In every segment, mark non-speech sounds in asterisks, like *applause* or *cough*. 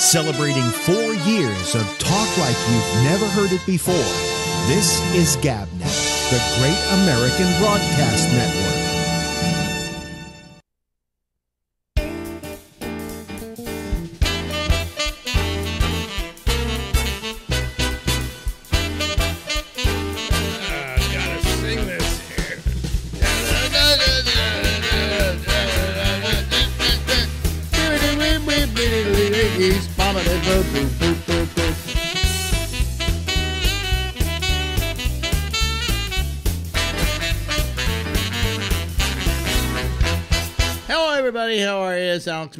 Celebrating four years of talk like you've never heard it before. This is GabNet, the Great American Broadcast Network.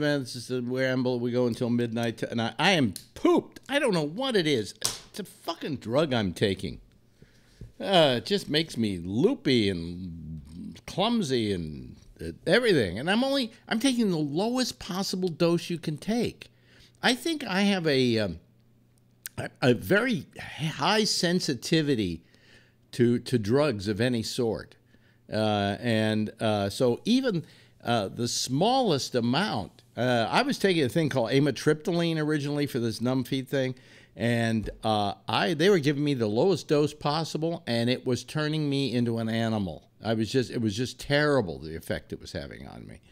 Man. This is the ramble. We go until midnight, and I, am pooped. I don't know what it is. It's a fucking drug I'm taking. Uh, it just makes me loopy and clumsy and uh, everything. And I'm only I'm taking the lowest possible dose you can take. I think I have a um, a, a very high sensitivity to to drugs of any sort, uh, and uh, so even uh, the smallest amount. Uh, I was taking a thing called amitriptyline originally for this numb feet thing, and uh, I they were giving me the lowest dose possible, and it was turning me into an animal. I was just it was just terrible the effect it was having on me.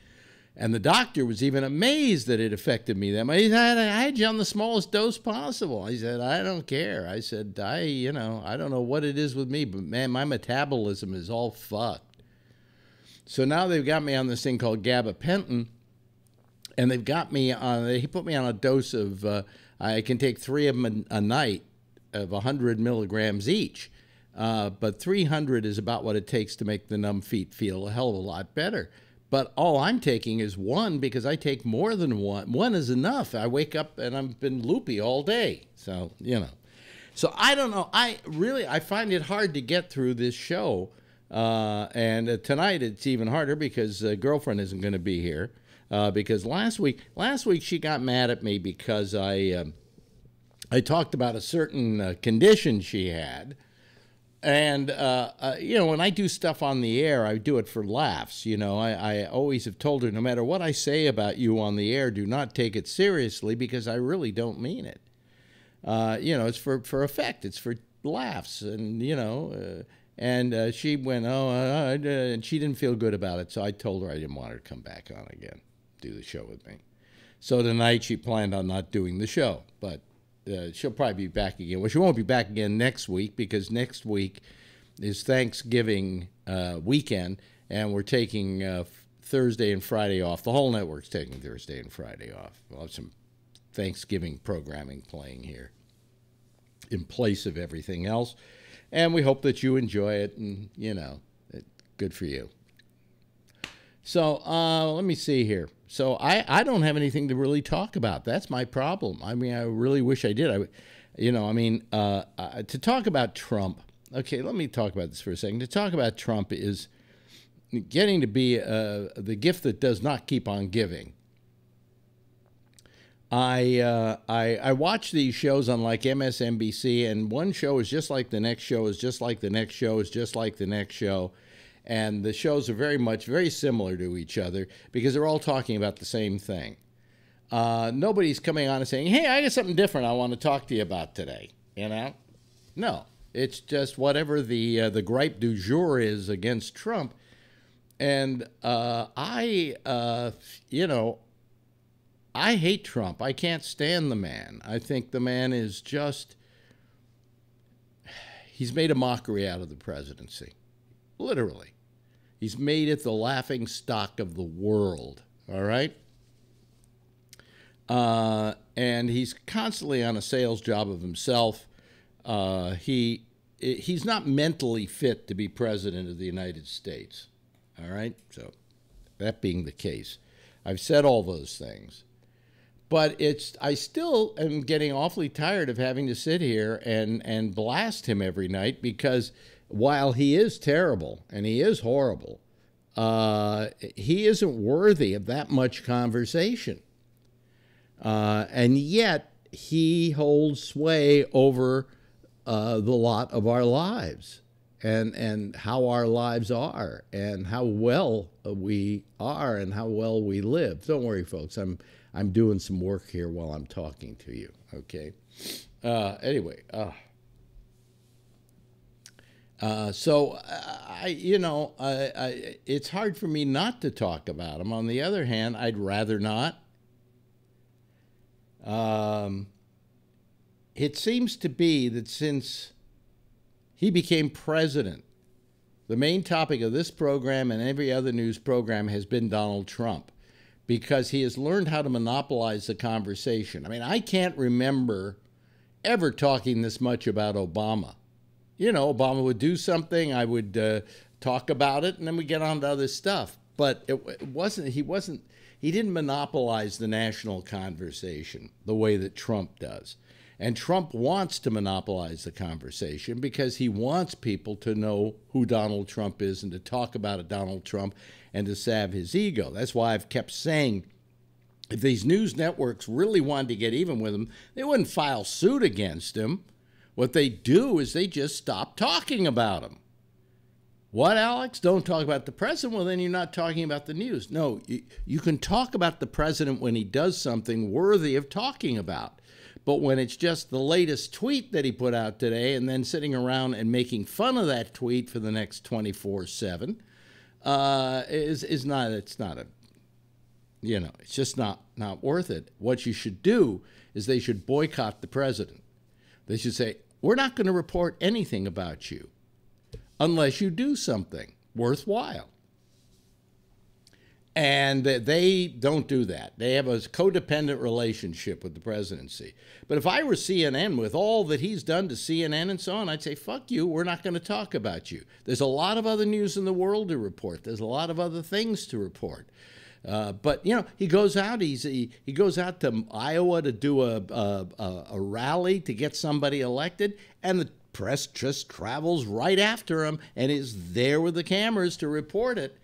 And the doctor was even amazed that it affected me that much. He said, I had you on the smallest dose possible. He said, I don't care. I said, I, you know, I don't know what it is with me, but man, my metabolism is all fucked. So now they've got me on this thing called gabapentin, and they've got me on, they put me on a dose of, uh, I can take three of them a, a night of 100 milligrams each. Uh, but 300 is about what it takes to make the numb feet feel a hell of a lot better. But all I'm taking is one because I take more than one. One is enough. I wake up and I've been loopy all day. So, you know. So I don't know. I really I find it hard to get through this show. Uh, and uh, tonight it's even harder because uh, girlfriend isn't going to be here. Uh, because last week last week she got mad at me because I um, I talked about a certain uh, condition she had. And, uh, uh, you know, when I do stuff on the air, I do it for laughs. You know, I, I always have told her no matter what I say about you on the air, do not take it seriously because I really don't mean it. Uh, you know, it's for, for effect, it's for laughs. And, you know, uh, and uh, she went, oh, uh, and she didn't feel good about it. So I told her I didn't want her to come back on again, do the show with me. So tonight she planned on not doing the show, but uh, she'll probably be back again. Well, she won't be back again next week because next week is Thanksgiving uh, weekend, and we're taking uh, Thursday and Friday off. The whole network's taking Thursday and Friday off. We'll have some Thanksgiving programming playing here in place of everything else, and we hope that you enjoy it. And you know, it, good for you. So uh, let me see here. So I, I don't have anything to really talk about. That's my problem. I mean, I really wish I did. I, you know, I mean, uh, uh, to talk about Trump. Okay, let me talk about this for a second. To talk about Trump is getting to be uh, the gift that does not keep on giving. I, uh, I I watch these shows on like MSNBC, and one show is just like the next show is just like the next show is just like the next show and the shows are very much very similar to each other because they're all talking about the same thing. Uh, nobody's coming on and saying, "Hey, I got something different I want to talk to you about today." You know, no, it's just whatever the uh, the gripe du jour is against Trump. And uh, I, uh, you know, I hate Trump. I can't stand the man. I think the man is just. He's made a mockery out of the presidency, literally. He's made it the laughing stock of the world. All right. Uh, and he's constantly on a sales job of himself. Uh, he he's not mentally fit to be president of the United States. All right. So that being the case, I've said all those things. But it's I still am getting awfully tired of having to sit here and and blast him every night because while he is terrible and he is horrible, uh, he isn't worthy of that much conversation. Uh, and yet he holds sway over uh, the lot of our lives and, and how our lives are and how well we are and how well we live. Don't worry, folks. I'm, I'm doing some work here while I'm talking to you. Okay. Uh, anyway, uh, uh, so I, you know, I, I, it's hard for me not to talk about him. On the other hand, I'd rather not. Um, it seems to be that since he became president, the main topic of this program and every other news program has been Donald Trump because he has learned how to monopolize the conversation. I mean, I can't remember ever talking this much about Obama. You know, Obama would do something, I would uh, talk about it, and then we get on to other stuff. But it, it wasn't, he wasn't, he didn't monopolize the national conversation the way that Trump does. And Trump wants to monopolize the conversation because he wants people to know who Donald Trump is and to talk about Donald Trump and to salve his ego. That's why I've kept saying if these news networks really wanted to get even with him, they wouldn't file suit against him. What they do is they just stop talking about him. What, Alex? Don't talk about the president? Well, then you're not talking about the news. No, you, you can talk about the president when he does something worthy of talking about. But when it's just the latest tweet that he put out today and then sitting around and making fun of that tweet for the next 24 7, uh, is, is not, it's not a you know, it's just not, not worth it. What you should do is they should boycott the president. They should say, we're not going to report anything about you unless you do something worthwhile. And they don't do that. They have a codependent relationship with the presidency. But if I were CNN with all that he's done to CNN and so on, I'd say, fuck you, we're not going to talk about you. There's a lot of other news in the world to report, there's a lot of other things to report. Uh, but you know, he goes out. He's he, he goes out to Iowa to do a, a a rally to get somebody elected, and the press just travels right after him and is there with the cameras to report it.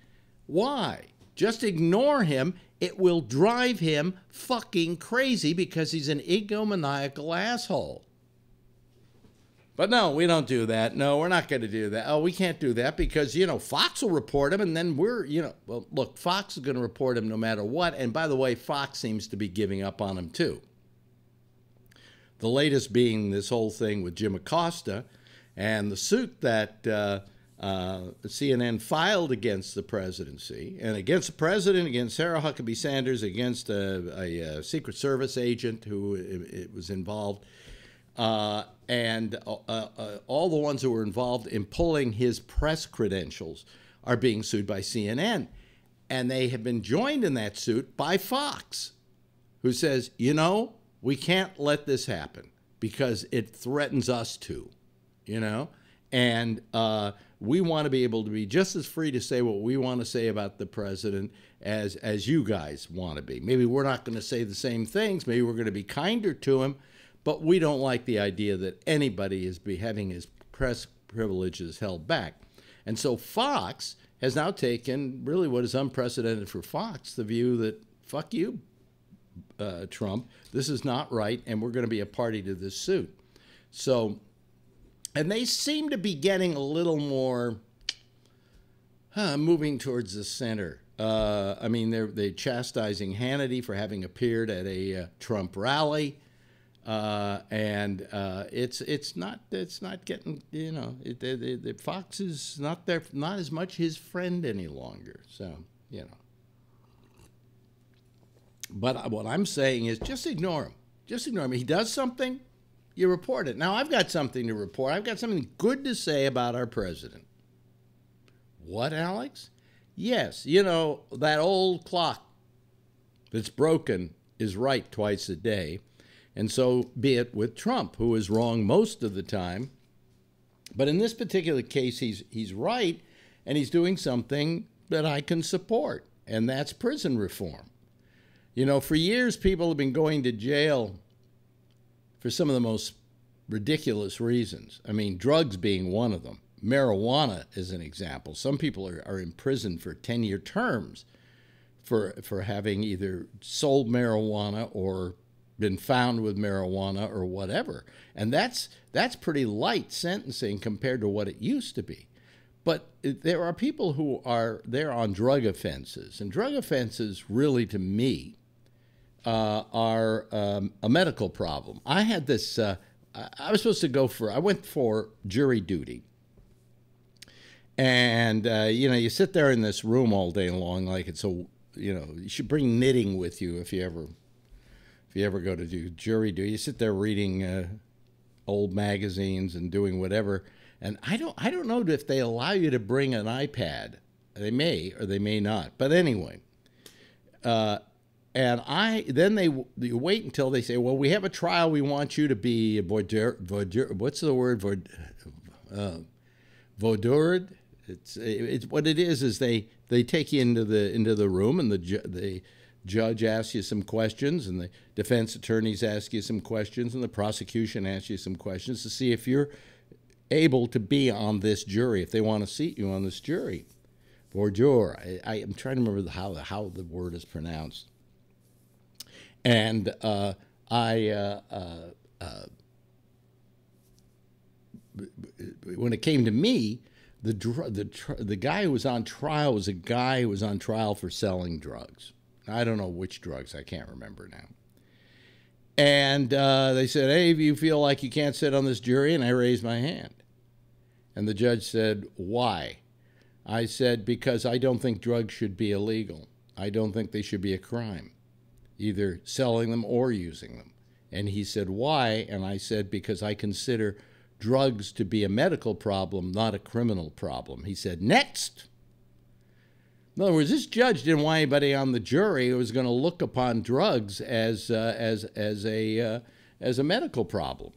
Why? Just ignore him. It will drive him fucking crazy because he's an egomaniacal asshole. But no, we don't do that. No, we're not going to do that. Oh, we can't do that because, you know, Fox will report him and then we're, you know, well, look, Fox is going to report him no matter what. And by the way, Fox seems to be giving up on him too. The latest being this whole thing with Jim Acosta and the suit that uh, uh, CNN filed against the presidency and against the president, against Sarah Huckabee Sanders, against a, a, a Secret Service agent who it, it was involved uh, and uh, uh, all the ones who were involved in pulling his press credentials are being sued by CNN. And they have been joined in that suit by Fox, who says, you know, we can't let this happen because it threatens us too, you know? And uh, we want to be able to be just as free to say what we want to say about the president as, as you guys want to be. Maybe we're not going to say the same things. Maybe we're going to be kinder to him but we don't like the idea that anybody is be having his press privileges held back. And so Fox has now taken really what is unprecedented for Fox the view that, fuck you, uh, Trump, this is not right, and we're going to be a party to this suit. So, and they seem to be getting a little more huh, moving towards the center. Uh, I mean, they're, they're chastising Hannity for having appeared at a uh, Trump rally. Uh, and uh, it's it's not it's not getting you know it, Fox is not there not as much his friend any longer. So you know. But what I'm saying is just ignore him. Just ignore him. He does something, you report it. Now I've got something to report. I've got something good to say about our president. What, Alex? Yes, you know that old clock that's broken is right twice a day. And so be it with Trump, who is wrong most of the time. But in this particular case, he's, he's right, and he's doing something that I can support, and that's prison reform. You know, for years, people have been going to jail for some of the most ridiculous reasons. I mean, drugs being one of them. Marijuana is an example. Some people are, are in prison for 10 year terms for, for having either sold marijuana or been found with marijuana or whatever. And that's that's pretty light sentencing compared to what it used to be. But there are people who are there on drug offenses, and drug offenses really, to me, uh, are um, a medical problem. I had this. Uh, I was supposed to go for. I went for jury duty, and uh, you know, you sit there in this room all day long, like it's a. You know, you should bring knitting with you if you ever, if you ever go to do jury duty. You sit there reading uh, old magazines and doing whatever. And I don't, I don't know if they allow you to bring an iPad. They may or they may not. But anyway, uh, and I then they you wait until they say, well, we have a trial. We want you to be voder, voder, what's the word vod, uh, vodured. It's it's what it is is they they take you into the into the room and the the judge asks you some questions and the defense attorneys ask you some questions and the prosecution asks you some questions to see if you're able to be on this jury if they want to seat you on this jury. Voudure. I, I am trying to remember how how the word is pronounced. And uh, I, uh, uh, uh when it came to me, the the the guy who was on trial was a guy who was on trial for selling drugs. I don't know which drugs. I can't remember now. And uh, they said, "Hey, if you feel like you can't sit on this jury," and I raised my hand, and the judge said, "Why?" I said, "Because I don't think drugs should be illegal. I don't think they should be a crime." either selling them or using them. And he said, Why? And I said, Because I consider drugs to be a medical problem, not a criminal problem. He said, Next. In other words, this judge didn't want anybody on the jury who was going to look upon drugs as, uh, as, as, a, uh, as a medical problem,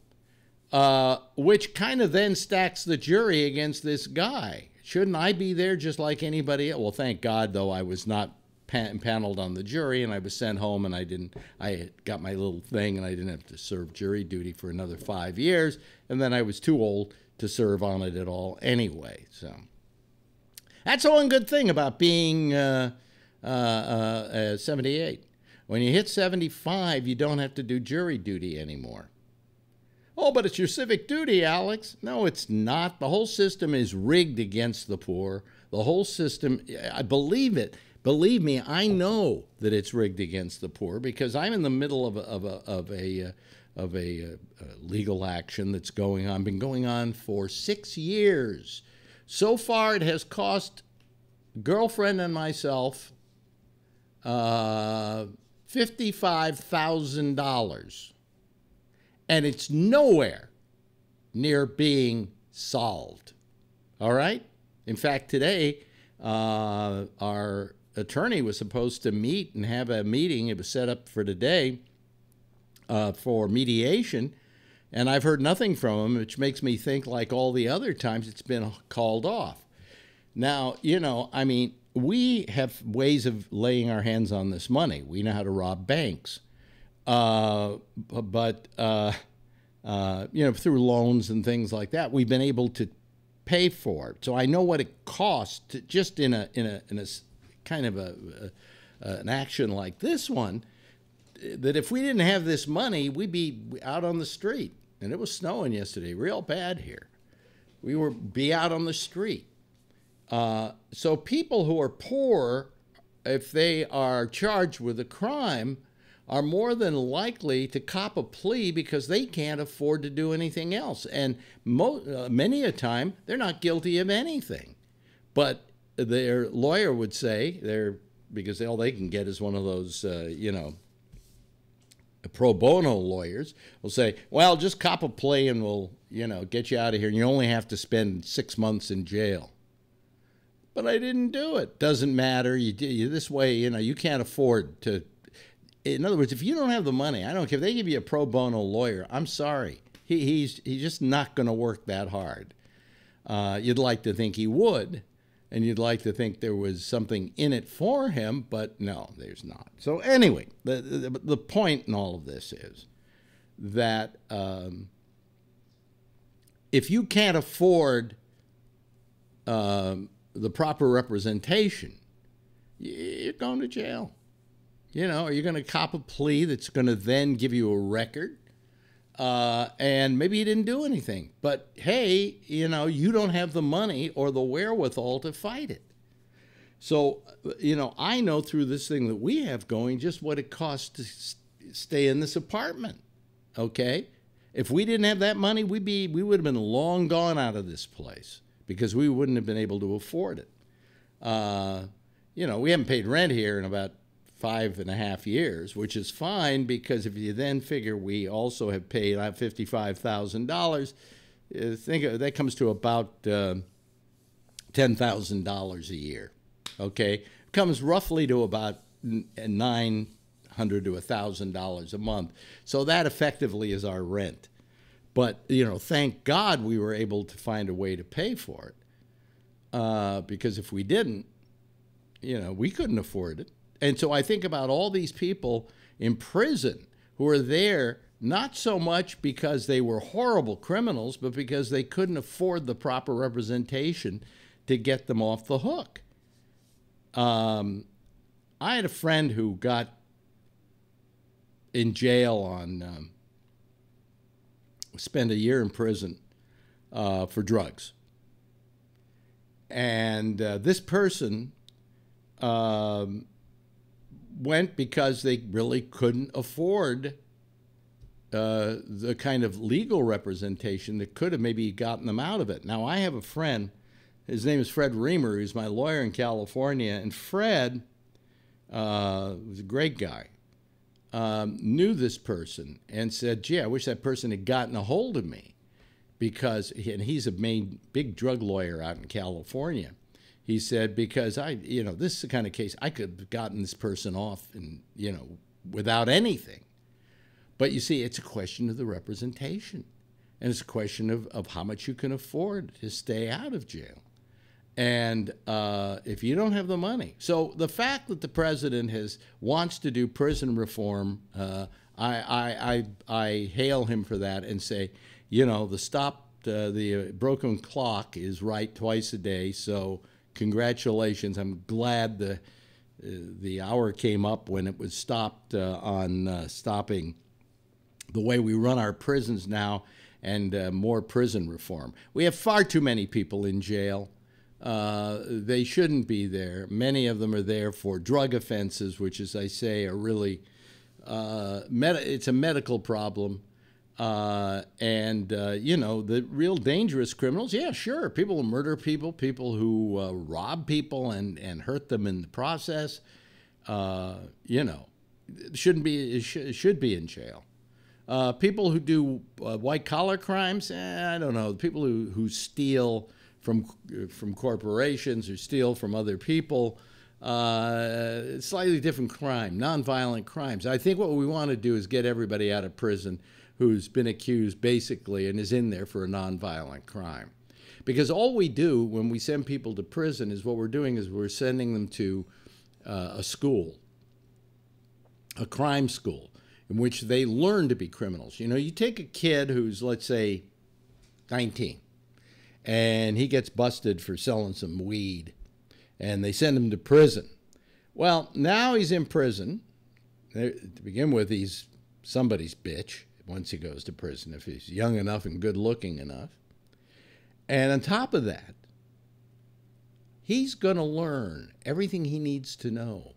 uh, which kind of then stacks the jury against this guy. Shouldn't I be there just like anybody else? Well, thank God, though, I was not pan- paneled on the jury, and I was sent home, and I didn't. I got my little thing, and I didn't have to serve jury duty for another five years, and then I was too old to serve on it at all anyway. So that's the one good thing about being uh, uh, uh, 78. When you hit 75, you don't have to do jury duty anymore. Oh, but it's your civic duty, Alex. No, it's not. The whole system is rigged against the poor. The whole system, I believe it. Believe me, I know that it's rigged against the poor because I'm in the middle of a, of a, of a, uh, of a, uh, legal action that's going on, been going on for six years. So far, it has cost girlfriend and myself uh, $55,000. And it's nowhere near being solved. All right? In fact, today, uh, our attorney was supposed to meet and have a meeting. It was set up for today uh, for mediation. And I've heard nothing from him, which makes me think, like all the other times, it's been called off. Now, you know, I mean, we have ways of laying our hands on this money. We know how to rob banks. Uh, but, uh, uh, you know, through loans and things like that, we've been able to pay for it. So I know what it costs to, just in a, in a, in a kind of a, a, an action like this one, that if we didn't have this money, we'd be out on the street. And it was snowing yesterday, real bad here. We were be out on the street. Uh, so people who are poor, if they are charged with a crime, are more than likely to cop a plea because they can't afford to do anything else. And uh, many a time, they're not guilty of anything. But their lawyer would say they're because all they can get is one of those uh, you know pro bono lawyers will say well just cop a plea and we'll you know get you out of here and you only have to spend six months in jail. But i didn't do it. Doesn't matter. You, you this way you know you can't afford to in other words if you don't have the money i don't care. If they give you a pro bono lawyer i'm sorry. He, he's he's just not going to work that hard. Uh, you'd like to think he would and you'd like to think there was something in it for him, but no, there's not. So anyway, the the, the point in all of this is that um, if you can't afford um, the proper representation, you're going to jail. You know, are you going to cop a plea that's going to then give you a record? Uh, and maybe he didn't do anything. But hey, you know, you don't have the money or the wherewithal to fight it. So, you know, I know through this thing that we have going just what it costs to stay in this apartment. Okay? If we didn't have that money, we'd be we would have been long gone out of this place because we wouldn't have been able to afford it. Uh, you know, we haven't paid rent here in about five and a half years, which is fine because if you then figure we also have paid fifty-five thousand dollars, think of, that comes to about uh, ten thousand dollars a year. Okay, comes roughly to about nine hundred to thousand dollars a month. So that effectively is our rent. But you know, thank God we were able to find a way to pay for it. Uh, because if we didn't, you know, we couldn't afford it. And so I think about all these people in prison who are there not so much because they were horrible criminals, but because they couldn't afford the proper representation to get them off the hook. Um, I had a friend who got in jail on, um, spent a year in prison uh, for drugs. And uh, this person um, went because they really couldn't afford uh, the kind of legal representation that could have maybe gotten them out of it. Now, I have a friend, his name is Fred Reamer, who's my lawyer in California, and Fred uh, was a great guy. Um, knew this person and said, "Gee, I wish that person had gotten a hold of me," because and he's a main big drug lawyer out in California. He said, "Because I, you know, this is the kind of case I could have gotten this person off, and you know, without anything." But you see, it's a question of the representation, and it's a question of of how much you can afford to stay out of jail. And uh, if you don't have the money, so the fact that the president has wants to do prison reform, uh, I, I, I I hail him for that and say, you know, the stop uh, the broken clock is right twice a day. So congratulations! I'm glad the the hour came up when it was stopped uh, on uh, stopping the way we run our prisons now and uh, more prison reform. We have far too many people in jail. Uh, they shouldn't be there. Many of them are there for drug offenses, which, as I say, are really uh, it's a medical problem. Uh, and uh, you know the real dangerous criminals, yeah, sure, people who murder people, people who uh, rob people and, and hurt them in the process, uh, you know, shouldn't be sh- should be in jail. Uh, people who do uh, white collar crimes, eh, I don't know. People who, who steal from from corporations or steal from other people, uh, slightly different crime, nonviolent crimes. I think what we want to do is get everybody out of prison who's been accused basically and is in there for a nonviolent crime. Because all we do when we send people to prison is what we're doing is we're sending them to uh, a school, a crime school, in which they learn to be criminals. You know, you take a kid who's, let's say, 19, and he gets busted for selling some weed, and they send him to prison. Well, now he's in prison. To begin with, he's somebody's bitch once he goes to prison, if he's young enough and good looking enough. And on top of that, he's going to learn everything he needs to know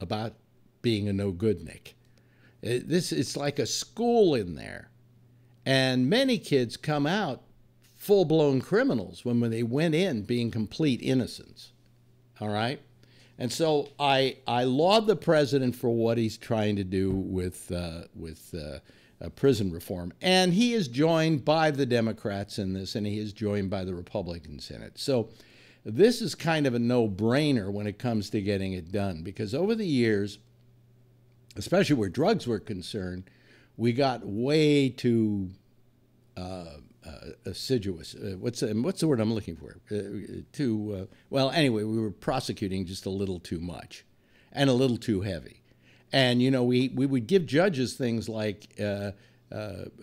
about being a no good Nick. It, this it's like a school in there. And many kids come out full blown criminals when, when they went in being complete innocents. All right? And so I, I laud the president for what he's trying to do with, uh, with uh, uh, prison reform. And he is joined by the Democrats in this, and he is joined by the Republicans in it. So this is kind of a no brainer when it comes to getting it done because over the years, especially where drugs were concerned, we got way too uh, assiduous. Uh, what's the, what's the word I'm looking for? Uh, too uh, well. Anyway, we were prosecuting just a little too much, and a little too heavy. And you know, we we would give judges things like uh,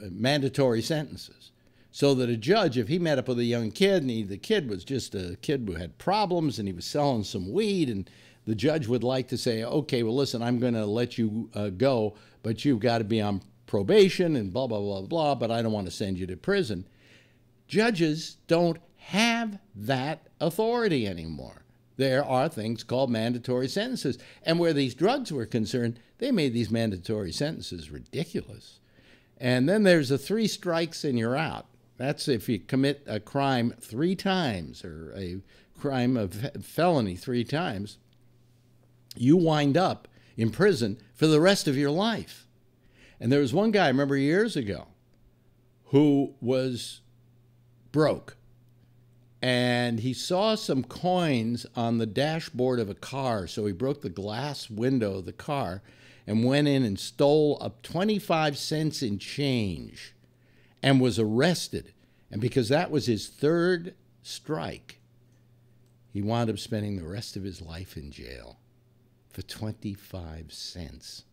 mandatory sentences, so that a judge, if he met up with a young kid and he, the kid was just a kid who had problems and he was selling some weed and the judge would like to say, okay, well, listen, I'm going to let you uh, go, but you've got to be on probation and blah, blah, blah, blah, but I don't want to send you to prison. Judges don't have that authority anymore. There are things called mandatory sentences. And where these drugs were concerned, they made these mandatory sentences ridiculous. And then there's the three strikes and you're out. That's if you commit a crime three times or a crime of felony three times, you wind up in prison for the rest of your life. And there was one guy, I remember years ago, who was broke. And he saw some coins on the dashboard of a car. So he broke the glass window of the car and went in and stole up 25 cents in change and was arrested. And because that was his third strike, he wound up spending the rest of his life in jail for 25 cents.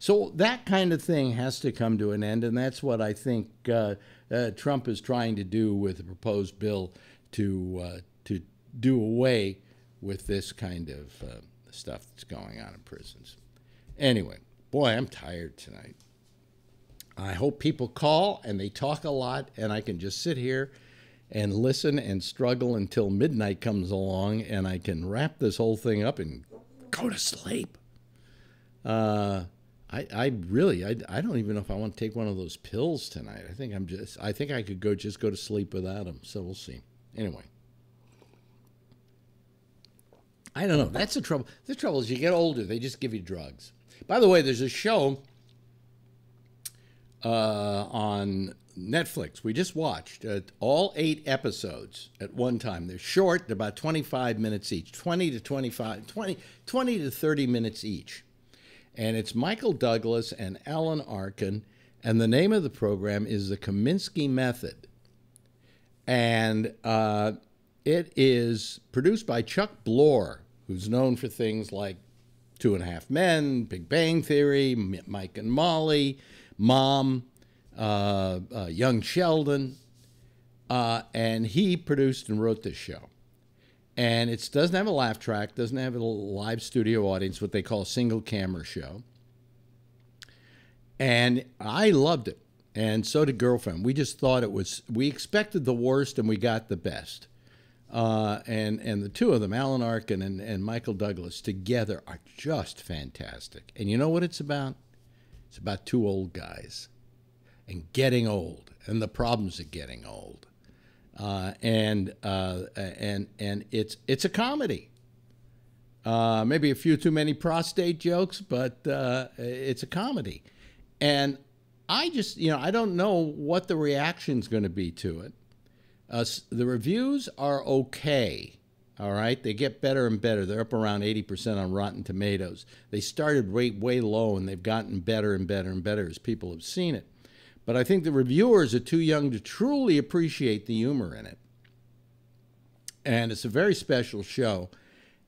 So that kind of thing has to come to an end, and that's what I think uh, uh, Trump is trying to do with the proposed bill to uh, to do away with this kind of uh, stuff that's going on in prisons. Anyway, boy, I'm tired tonight. I hope people call and they talk a lot, and I can just sit here and listen and struggle until midnight comes along and I can wrap this whole thing up and go to sleep. Uh, I, I really, I, I don't even know if I want to take one of those pills tonight. I think I'm just, I think I could go just go to sleep without them. So we'll see. Anyway. I don't know. That's the trouble. The trouble is you get older, they just give you drugs. By the way, there's a show uh, on Netflix. We just watched uh, all eight episodes at one time. They're short, they're about 25 minutes each, 20 to 25, 20, 20 to 30 minutes each. And it's Michael Douglas and Alan Arkin, and the name of the program is The Kominsky Method. And uh, it is produced by Chuck Blore, who's known for things like Two and a Half Men, Big Bang Theory, Mike and Molly, Mom, uh, uh, Young Sheldon, uh, and he produced and wrote this show. And it doesn't have a laugh track, doesn't have a live studio audience, what they call a single camera show. And I loved it. And so did Girlfriend. We just thought it was, we expected the worst and we got the best. Uh, and, and the two of them, Alan Arkin and, and Michael Douglas, together are just fantastic. And you know what it's about? It's about two old guys and getting old and the problems of getting old. Uh, and uh, and and it's it's a comedy. Uh, maybe a few too many prostate jokes, but uh, it's a comedy. And I just you know I don't know what the reaction's going to be to it. Uh, the reviews are okay. All right, they get better and better. They're up around 80% on Rotten Tomatoes. They started way, way low and they've gotten better and better and better as people have seen it. But I think the reviewers are too young to truly appreciate the humor in it. And it's a very special show.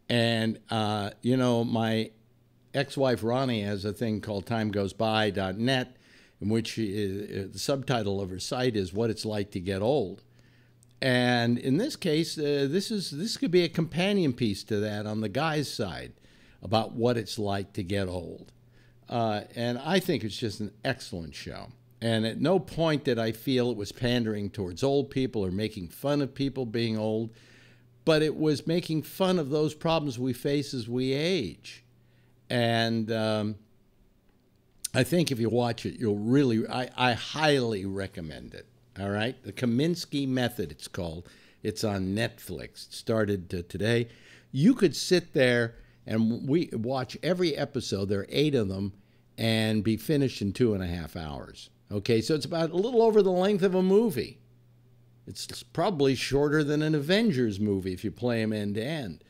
And, uh, you know, my ex wife Ronni has a thing called timegoesby.net, in which she, uh, the subtitle of her site is What It's Like to Get Old. And in this case, uh, this, is, this could be a companion piece to that on the guy's side about what it's like to get old. Uh, and I think it's just an excellent show. And at no point did I feel it was pandering towards old people or making fun of people being old, but it was making fun of those problems we face as we age. And um, I think if you watch it, you'll really, I, I highly recommend it. All right? The Kominsky Method, it's called. It's on Netflix. It started uh, today. You could sit there and we watch every episode, there are eight of them, and be finished in two and a half hours. Okay, so it's about a little over the length of a movie. It's probably shorter than an Avengers movie if you play them end to end.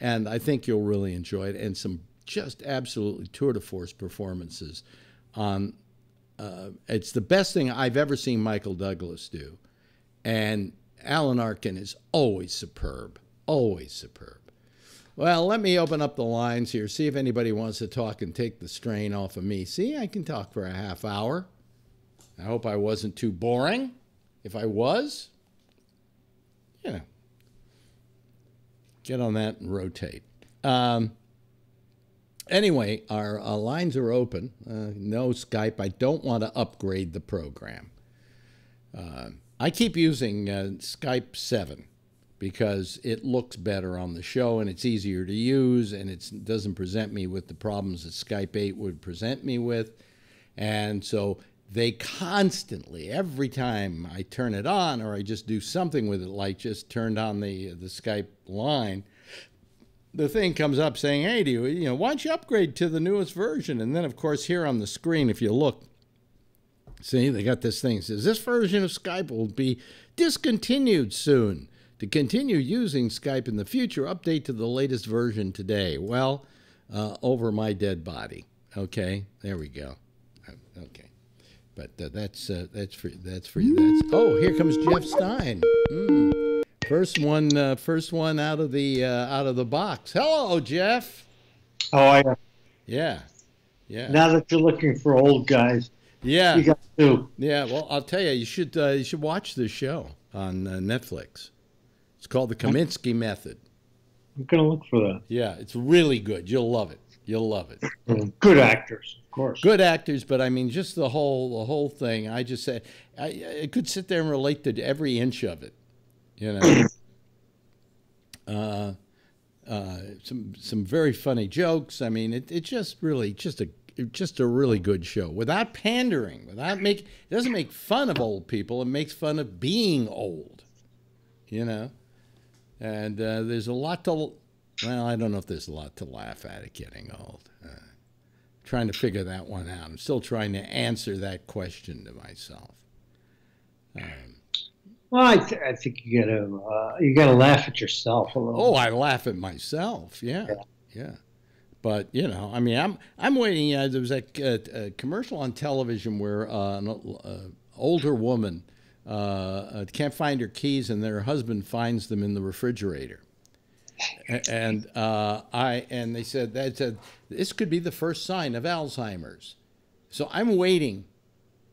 And I think you'll really enjoy it. And some just absolutely tour de force performances. On, uh, it's the best thing I've ever seen Michael Douglas do. And Alan Arkin is always superb, always superb. Well, let me open up the lines here, see if anybody wants to talk and take the strain off of me. See, I can talk for a half hour. I hope I wasn't too boring. If I was, you know, get on that and rotate. Um, anyway, our, our, lines are open. Uh, no Skype. I don't want to upgrade the program. Uh, I keep using uh, Skype 7, because it looks better on the show and it's easier to use and it doesn't present me with the problems that Skype 8 would present me with. And so they constantly, every time I turn it on or I just do something with it, like just turned on the the Skype line, the thing comes up saying, "Hey, do you, you know, why don't you upgrade to the newest version?" And then, of course, here on the screen, if you look, see they got this thing says this version of Skype will be discontinued soon. To continue using Skype in the future, update to the latest version today. Well, uh, over my dead body. Okay, there we go. Okay, but uh, that's uh, that's for that's for you. That's oh, here comes Jeff Stein. Mm. First one, uh, first one out of the uh, out of the box. Hello, Jeff. Oh, I. Yeah, yeah. Now that you're looking for old guys, yeah, you got to. Yeah, well, I'll tell you, you should uh, you should watch this show on uh, Netflix. It's called the Kominsky Method. I'm gonna look for that. Yeah, it's really good. You'll love it. You'll love it. Good actors, of course. Good actors, but I mean, just the whole the whole thing. I just said I, I could sit there and relate to every inch of it. You know. *clears throat* uh, uh, some some very funny jokes. I mean, it, it just really just a just a really good show without pandering, without make it doesn't make fun of old people. It makes fun of being old. You know. And uh, there's a lot to, well, I don't know if there's a lot to laugh at at getting old. Uh, trying to figure that one out. I'm still trying to answer that question to myself. Um, well, I, th I, think you gotta uh, you gotta laugh at yourself a little. Oh, I laugh at myself. Yeah, yeah. yeah. But you know, I mean, I'm I'm waiting. Uh, there was a, a, a, commercial on television where uh, an older woman uh, can't find her keys, and their husband finds them in the refrigerator. And uh, I and they said that said this could be the first sign of Alzheimer's. So I'm waiting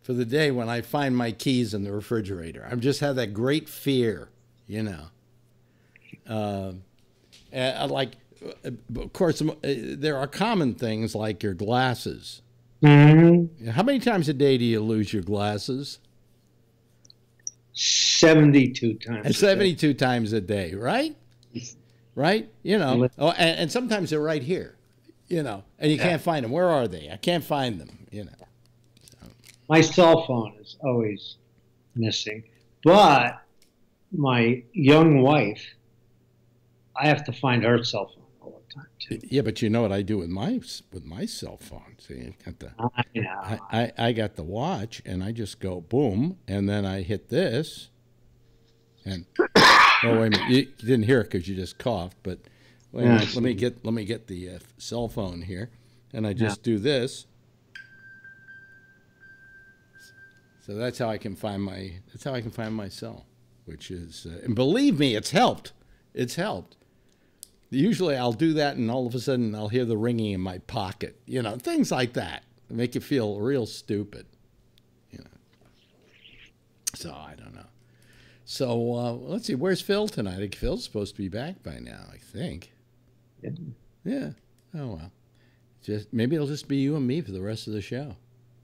for the day when I find my keys in the refrigerator. I've just had that great fear, you know. Uh, like, of course, there are common things like your glasses. Mm -hmm. How many times a day do you lose your glasses? 72 times. 72 times a day, right? Right? You know, oh, and, and, sometimes they're right here, you know, and you yeah. can't find them. Where are they? I can't find them, you know. So. My cell phone is always missing, but my young wife, I have to find her cell phone all the time too. Yeah, but you know what I do with my with my cell phone? See, I got the I. I, I, I got the watch, and I just go boom, and then I hit this, and oh wait a minute, you, didn't hear it because you just coughed, but wait yeah, let me get let me get the uh, cell phone here, and I just yeah. do this. So that's how I can find my that's how I can find my cell, which is uh, and believe me, it's helped. It's helped. Usually I'll do that, and all of a sudden I'll hear the ringing in my pocket. You know, things like that make you feel real stupid. You know. So I don't know. So uh, let's see. Where's Phil tonight? I think Phil's supposed to be back by now. I think. Yeah. Yeah. Oh well. Just maybe it'll just be you and me for the rest of the show.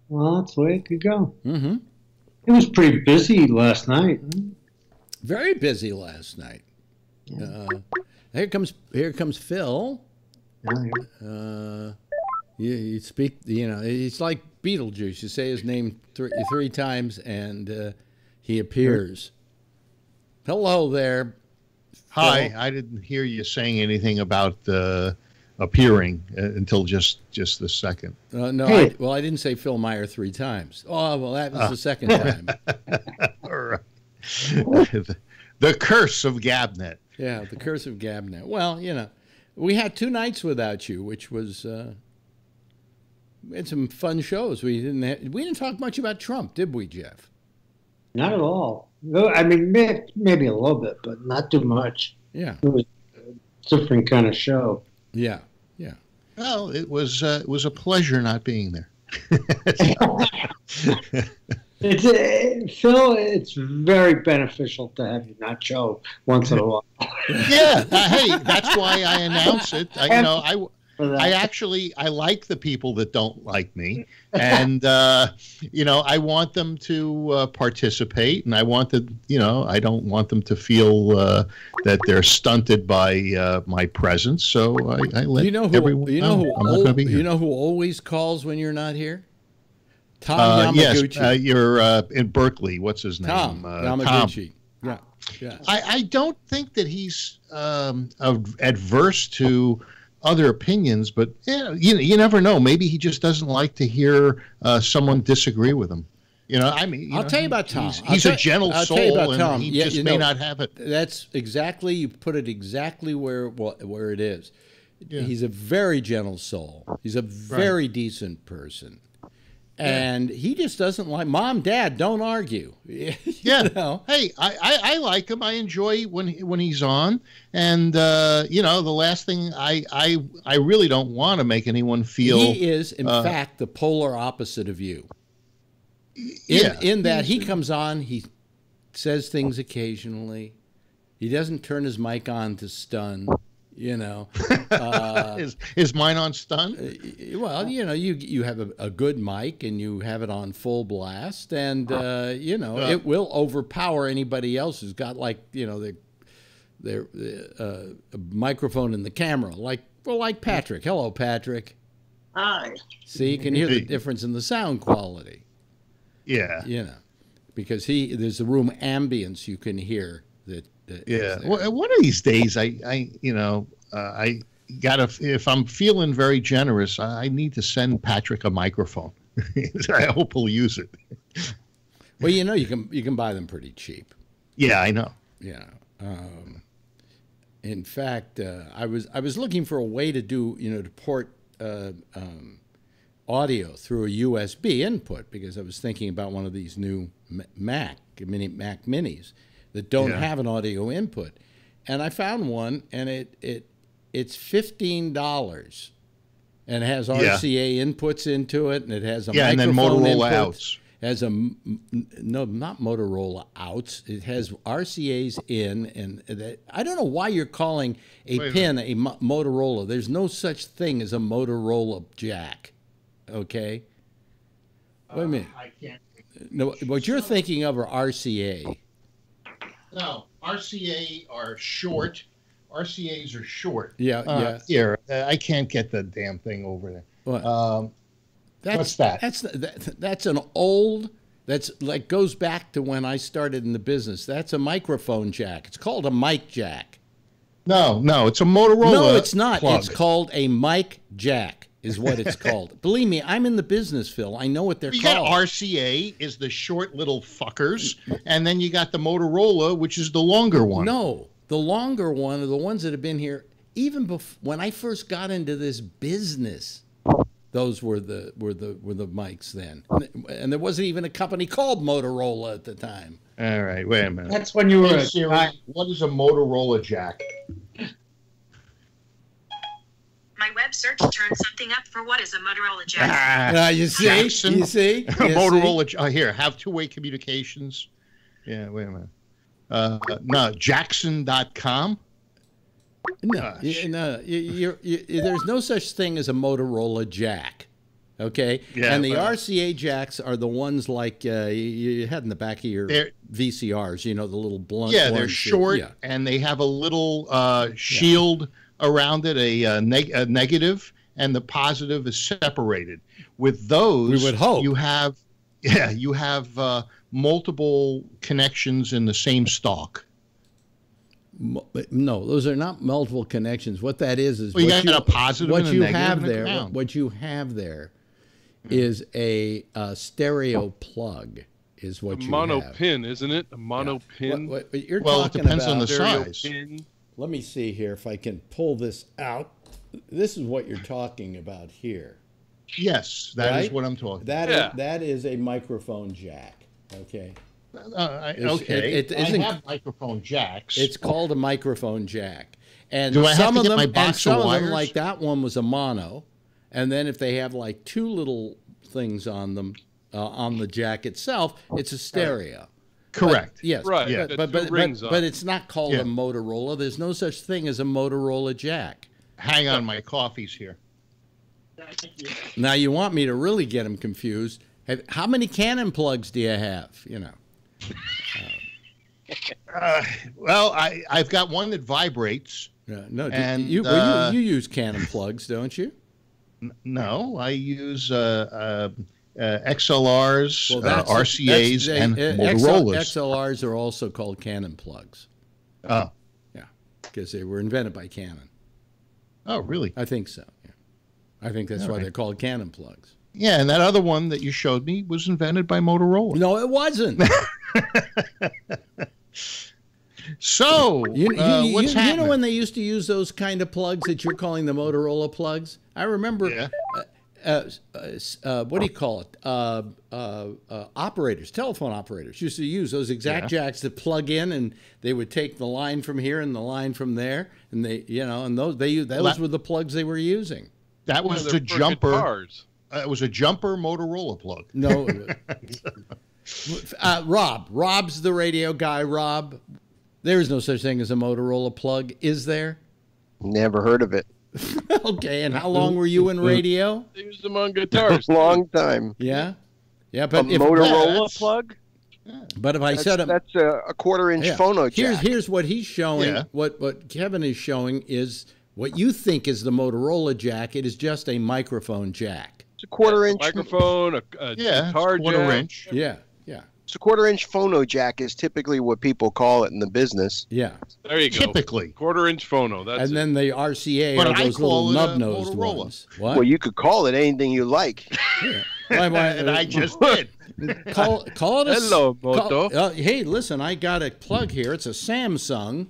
Well, that's the way it could go. Mm-hmm. It was pretty busy last night. Very busy last night. Yeah. Uh, here comes here comes Phil. Yeah, uh, you, you, speak, you know, it's like Beetlejuice. You say his name three, three times and uh, he appears. Hello there. Hi, Phil. I didn't hear you saying anything about uh, appearing uh, until just just the second. Uh, no, hey. I, well, I didn't say Phil Meyer three times. Oh, well, that was the second time. *laughs* All right. the, the curse of Gabnet. Yeah, the curse of Gabnet. Well, you know, we had two nights without you, which was uh, we had some fun shows. We didn't have, we didn't talk much about Trump, did we, Jeff? Not at all. I mean, maybe a little bit, but not too much. Yeah, it was a different kind of show. Yeah, yeah. Well, it was uh, it was a pleasure not being there. *laughs* It's uh, Phil. It's very beneficial to have you not show once in a while. *laughs* yeah, uh, hey, that's why I announce it. I, you know, I for. I actually I like the people that don't like me, and uh, you know I want them to uh, participate, and I want to you know I don't want them to feel uh, that they're stunted by uh, my presence. So I, I let you know who everyone you know who I'm not going to al- be here. you know who always calls when you're not here? Tom uh, yes, Yamaguchi. uh, you're uh, in Berkeley. What's his name? Tom Uh, Yamaguchi. Yeah. Yeah. I, I don't think that he's um, adverse to other opinions, but yeah, you, you never know. Maybe he just doesn't like to hear uh, someone disagree with him. You know, I mean, I'll know, tell you about Tom. He's, he's a gentle I'll soul, tell you about and Tom. he Yeah, just may know, not have it. That's exactly you put it exactly where wh- where it is. Yeah. He's a very gentle soul. He's a very decent person. And he just doesn't like mom, dad. Don't argue. *laughs* Yeah. know? Hey, I, I, I like him. I enjoy when he, when he's on, and uh, you know, the last thing I I I really don't want to make anyone feel. he is, in uh, fact, the polar opposite of you. In, yeah, in that he comes on, he says things occasionally. He doesn't turn his mic on to stun. You know, *laughs* uh, is is mine on stun? well, you know, you you have a, a good mic and you have it on full blast, and uh, you know Uh. it will overpower anybody else who's got like you know their their uh, microphone in the camera, like well, like Patrick. Hello, Patrick. Hi. See, you can hear the difference in the sound quality. Yeah. You know, because he there's a room ambience you can hear that. That is Yeah. Well, one of these days, I, I, you know, uh, I gotta. If I'm feeling very generous, I I need to send Patrick a microphone. *laughs* I hope he'll use it. well, you know, you can you can buy them pretty cheap. Yeah, I know. Yeah. Um, in fact, uh, I was I was looking for a way to do you know to port uh, um, audio through a USB input because I was thinking about one of these new Mac mini Mac Minis that don't Yeah. have an audio input, and I found one, and it it it's fifteen dollars. And it has Yeah. RCA inputs into it, and it has a Yeah, and then Motorola input outs. has a no, not Motorola outs. It has RCA's in, and that, I don't know why you're calling a Wait pin a Mo- Motorola. There's no such thing as a Motorola jack. Okay. Wait a uh, minute. I can't. No, what you're thinking of are RCA. No, RCA are short. RCA's are short. Yeah, Uh, yeah. Here, uh, I can't get the damn thing over there. What? Um, That's, what's that? That's that, that's an old. That's like goes back to when I started in the business. That's a microphone jack. It's called a mic jack. no, no, it's a Motorola. No, it's not. plug. It's called a mic jack. Is what it's called. *laughs* Believe me, I'm in the business, Phil. I know what they're You called. got RCA is the short little fuckers, and then you got the Motorola, which is the longer one. no, the longer one are the ones that have been here even before when I first got into this business. Those were the were the were the mics then, and there wasn't even a company called Motorola at the time. All right, wait a minute. That's when you were Hey, a Siri, what is a Motorola jack? My web search turned something up for what is a Motorola Jack. Ah, Uh, you see, Jackson. you see, *laughs* You? Motorola. j- Uh, here, have two-way communications. Yeah, wait a minute. Uh, no, Jackson.com. No, Gosh. you, no, you, you're, you, there's no such thing as a Motorola jack. Okay, Yeah, and the but- RCA jacks are the ones like uh, you, you had in the back of your VCRs. You know, the little blunt. Yeah, they're short yeah. and they have a little uh, shield around it, a, uh, neg- a negative, and the positive is separated. With those, We would hope. you have, *laughs* yeah, you have uh, multiple connections in the same stock. No, those are not multiple connections. What that is is Well, you what got a positive what and a you negative have there. What, what you have there is a, uh stereo plug. Is what a you mono have. pin, isn't it? A mono pin. What, what- what you're Well, it depends about, on the stereo size. pin. Let me see here if I can pull this out. This is what you're talking about here. Yes, that is Right? what I'm talking. That is Yeah. that is a microphone jack. Okay, Uh, I- It's- okay, it- it I have microphone jacks. it's called a microphone jack, and Do I have some to of get them my and box of some of them like that one was a mono, and then if they have like two little things on them uh, on the jack itself, it's a stereo. Correct. Yes, Right, yeah. but, Got but, but, but it's not called Yeah. a Motorola. There's no such thing as a Motorola jack. Hang on, my coffee's here. Now you want me to really get them confused. Have, how many cannon plugs do you have? You know. Uh, well, I I've got one that vibrates. Yeah, no, do- And, you, well, uh, you, you use cannon plugs, don't you? No, I use uh, uh, uh, XLRs, uh, that's- RCAs, that's- they- and uh, Motorola's. XL, XLRs are also called Cannon plugs. oh, Yeah, because they were invented by Cannon. oh, really? I think so. Yeah. I think that's All why right. they're called Cannon plugs. Yeah, and that other one that you showed me was invented by Motorola. No, it wasn't. *laughs* So, You, you, uh, you- what's you know when they used to use those kind of plugs that you're calling the Motorola plugs? I remember. Yeah. Uh, uh, uh, what do you call it? Uh, uh, uh, operators, telephone operators used to use those exact Yeah. jacks that plug in, and they would take the line from here and the line from there, and they, you know, and those they those that- were the plugs they were using. that was they're the jumper. guitars. Uh, it was a jumper Motorola plug. No, *laughs* uh, Rob, Rob's the radio guy. Rob, there is no such thing as a Motorola plug, is there? Never heard of it. *laughs* okay, and how long were you in radio? They use them on guitars. *laughs* Long time. Yeah, yeah, A but if Motorola that's- plug? but if I That's, said a, that's a, a quarter inch yeah, phono jack. here's what he's showing. Yeah. What what Kevin is showing is what you think is the Motorola jack. It is just a microphone jack. It's a quarter inch. microphone, a, a Yeah, it's guitar quarter jack. inch. Yeah, yeah, It's a quarter inch phono jack is typically what people call it in the business. yeah. There you go. Typically, Quarter inch phono. That's and it. then the RCA But are I those little call it nub nosed Motorola. ones. What? Well, you could call it anything you like. *laughs* Why- why- and *laughs* I just did. *laughs* call call it a Hello, call- Moto. uh, hey, listen, I got a plug here. It's a Samsung.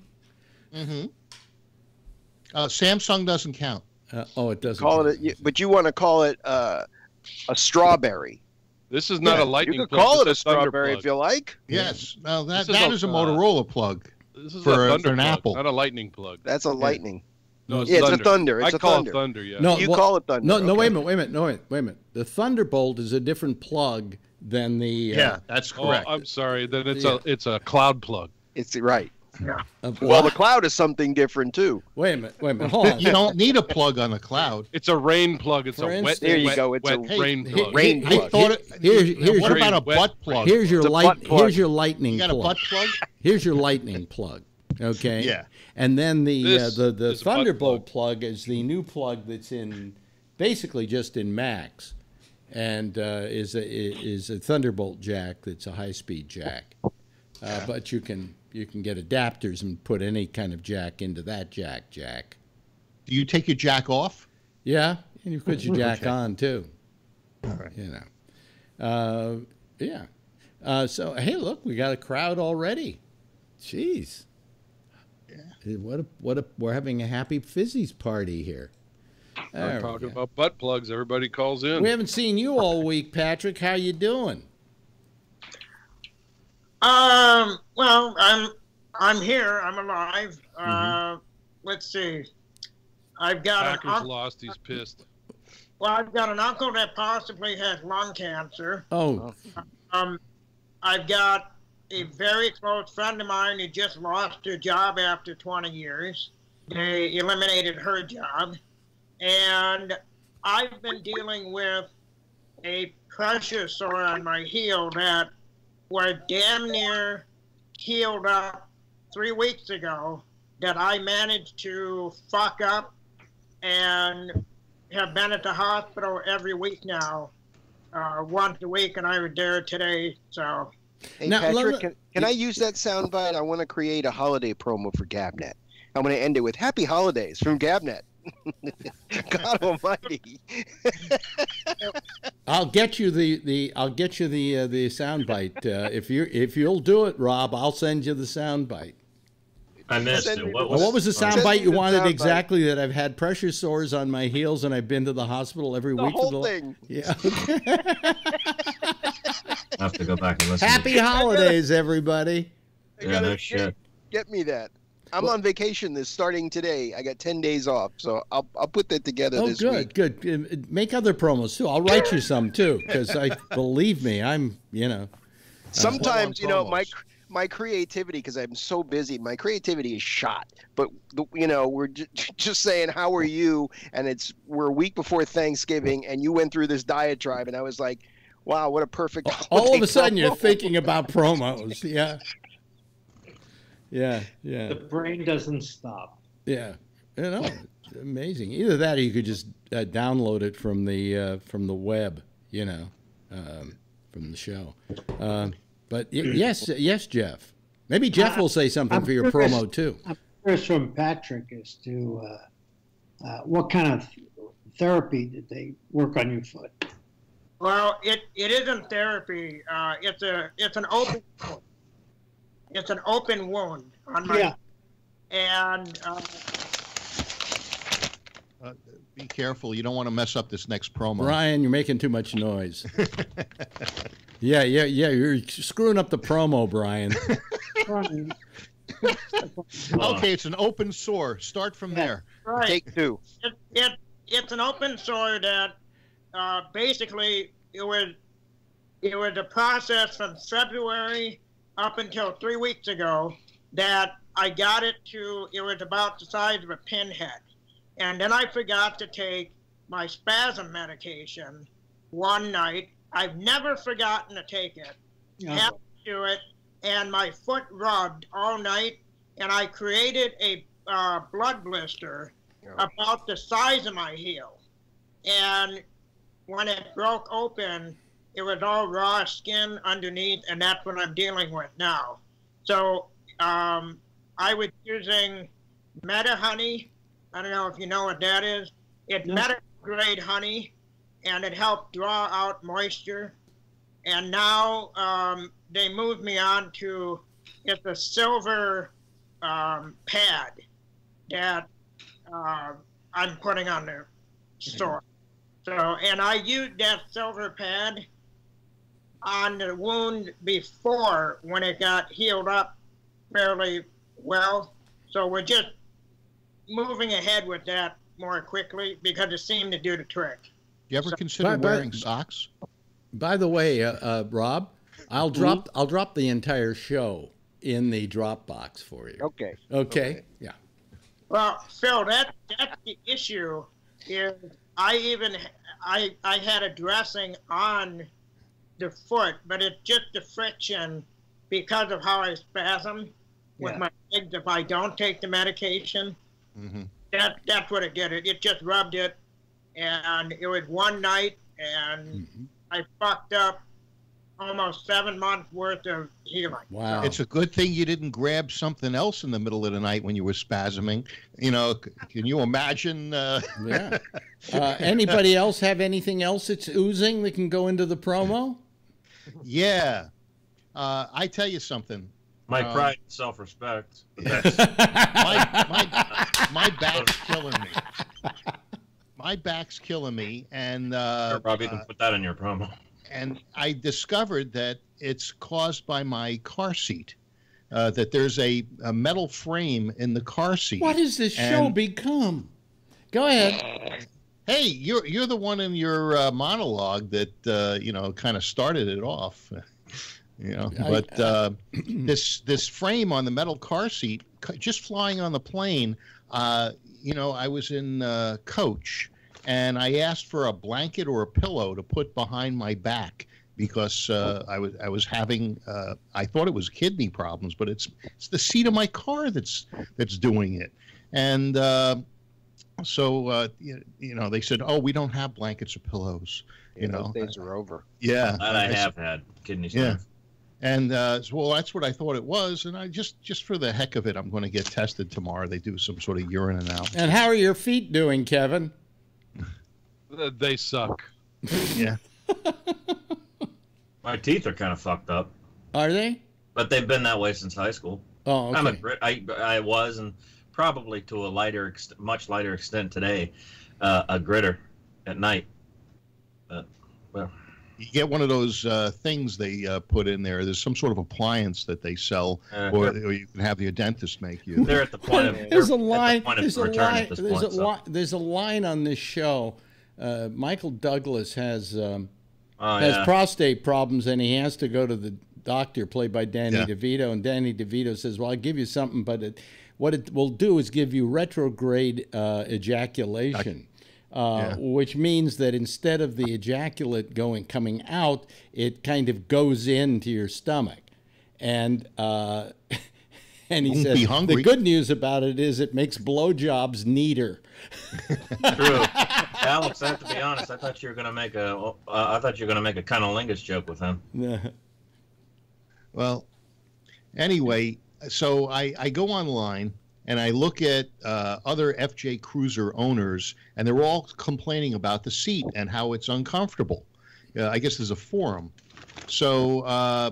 Uh, Samsung doesn't count. Uh, oh, it doesn't. Call it, a, but you want to call it uh, a strawberry. This is not Yeah, a lightning You could plug. call it a this is thunder strawberry plug. if you like. Yes. Well, that, This is a- is a uh, Motorola plug. This is for a a- thunder for an plug, Apple. not a lightning plug. That's a lightning. No, it's Yeah, it's a thunder. thunder. It's I a call thunder. it thunder. Yeah. No, You well, call it thunder, No, no, okay. wait a minute, wait a minute, no, wait, wait a minute. The Thunderbolt is a different plug than the. Uh, Yeah, that's correct. Oh. I'm sorry. Then it's Yeah. a it's a cloud plug. It's right. Uh, Well, the cloud is something different too. wait a minute, wait a minute, hold on. you don't need a plug on the cloud. It's a rain plug. It's For a wet. There you wet, go, it's a- wet rain Here- plug. Rain plug. I thought it. Here's, here's, what your, about a butt plug? here's your light. plug. Here's your lightning you got a plug. butt plug? Here's your lightning plug. Okay. Yeah. And then the This uh, the the is a butt Thunderbolt plug is the new plug that's in basically just in Macs, and uh, is a is a Thunderbolt jack that's a high speed jack. Uh, but you can you can get adapters and put any kind of jack into that jack jack. Do you take your jack off? Yeah, and you put your jack Okay. on too. All right. You know, uh, yeah. Uh, so hey, look, we got a crowd already. Jeez. Yeah. What a what a we're having a happy fizzies party here. There I'm talking about butt plugs. Everybody calls in. We haven't seen you all week, Patrick. How you doing? Um. Well, I'm I'm here. I'm alive. Uh, Mm-hmm. let's see. I've got Packers uncle. lost. He's pissed. Well, I've got an uncle that possibly has lung cancer. Oh, Um, I've got a very close friend of mine who just lost her job after 20 years. They eliminated her job, and I've been dealing with a pressure sore on my heel that were damn near healed up three weeks ago that I managed to fuck up and have been at the hospital every week now, uh, once a week, and I was there today. So Hey Now, Patrick, me- can, can I use that soundbite? I want to create a holiday promo for GABNet. I'm going to end it with "Happy Holidays" from GABNet. *laughs* God Almighty! I'll get you the, the I'll get you the uh, the soundbite uh, if you if you'll do it, Rob. I'll send you the soundbite. I missed Send it. What was, what was the Send soundbite you wanted soundbite. exactly? That I've had pressure sores on my heels and I've been to the hospital every The week. for whole the, thing. Yeah. *laughs* I have to go back and listen. Happy holidays, everybody. I Yeah, gotta no get- shit. Get me that. I'm on vacation this starting today. I got 10 days off, so I'll, I'll put that together Oh, this good, week. good. Uh, Make other promos too. I'll write you some too, because I *laughs* believe me, I'm you know. Sometimes, you know, my my creativity because I'm so busy. My creativity is shot. But you know, we're j- just saying, how are you? And it's we're a week before Thanksgiving, and you went through this diatribe, and I was like, wow, what a perfect. All of a sudden, you're thinking about promos. Yeah. Yeah, yeah, The brain doesn't stop. yeah. You know, amazing. Either that, or you could just uh, download it from the uh, from the web. You know, um, from the show. Um, but y- *clears throat* yes, yes, Jeff. Maybe Jeff will say something I'm for your curious- promo too. I'm curious from Patrick as to uh, uh, what kind of therapy did they work on your foot? Well, it, it isn't therapy. Uh, it's a it's an open wound. It's an open wound on my Yeah. and uh, Uh, be careful. You don't want to mess up this next promo. Brian, you're making too much noise. *laughs* yeah, yeah, yeah. You're screwing up the promo, Brian. Brian, *laughs* Okay, it's an open sore. Start from there. right. Take two. it, it it's an open sore that uh, basically it was it was a process from February up until three weeks ago that I got it to it was about the size of a pinhead, and then I forgot to take my spasm medication one night. I've never forgotten to take it. Yeah. Had to do it, and my foot rubbed all night, and I created a uh, blood blister about the size of my heel. And when it broke open, it was all raw skin underneath, and that's what I'm dealing with now. So um, I was using Medihoney. I don't know if you know what that is. It's No. medical grade honey, and it helped draw out moisture. And now um, they moved me on to it's a silver um, pad that uh, I'm putting on the store. So, and I used that silver pad on the wound before when it got healed up fairly well. So we're just moving ahead with that more quickly because it seemed to do the trick. You ever consider But- but- wearing socks? By the way, uh, uh, Rob, I'll drop I'll drop the entire show in the Dropbox for you. Okay. Okay. Yeah. Well, Phil, that that's the issue. Is I even I I had a dressing on the foot, but it's just the friction because of how I spasm with Yeah. my legs if I don't take the medication. hmm That that's what it did. It it just rubbed it, and it was one night, and Mhm. I fucked up almost seven months worth of healing. Wow. It's a good thing you didn't grab something else in the middle of the night when you were spasming. You know, can you imagine? Uh, yeah. *laughs* Uh, anybody else have anything else that's oozing that can go into the promo? Yeah. Uh, I tell you something. My Um, pride and self respect. *laughs* My, my, my back's killing me. My back's killing me, and uh, Rob, you uh, can put that in your promo. and I discovered that it's caused by my car seat. Uh, that there's a, a metal frame in the car seat. what has this show become? Go ahead. *laughs* Hey, you're you're the one in your uh, monologue that uh, you know kind of started it off. *laughs* You know, but uh, *clears throat* this this frame on the metal car seat, just flying on the plane. Uh, you know, I was in uh, coach, and I asked for a blanket or a pillow to put behind my back because uh, I was I was having uh, I thought it was kidney problems, but it's it's the seat of my car that's that's doing it, and. Uh, so uh, you, you know they said, "Oh, we don't have blankets or pillows." Yeah, You know, those days are over. Yeah, That I I s- have had kidney Yeah. And uh, so, well, that's what I thought it was, and I just just for the heck of it, I'm going to get tested tomorrow. They do some sort of urine analysis. And how are your feet doing, Kevin? Uh, They suck. yeah, *laughs* My teeth are kind of fucked up, Are they? but they've been that way since high school. Oh, okay. I'm a okay. grit. I I was and probably to a lighter, ext- much lighter extent today, uh, a gritter at night. But well, you get one of those uh, things they uh, put in there. There's some sort of appliance that they sell, uh, or, or you can have your dentist make you. they're at the point of *laughs* there's a they're the line. There's a line. at this There's a point, so- line. There's a line on this show. Uh, Michael Douglas has um, Oh has yeah. prostate problems, and he has to go to the doctor played by Danny Yeah. DeVito, and Danny DeVito says, "Well, I'll give you something, but it, what it will do is give you retrograde uh, ejaculation." Uh, Yeah. Which means that instead of the ejaculate going coming out, it kind of goes into your stomach, and uh, *laughs* and he Won't says be the good news about it is it makes blowjobs neater. *laughs* True. Alex, I have to be honest. I thought you were gonna make a. Uh, I thought you were gonna make a cunnilingus joke with him. *laughs* Well, anyway, so I, I go online and I look at uh, other FJ Cruiser owners, and they're all complaining about the seat and how it's uncomfortable. Uh, I guess there's a forum. So uh,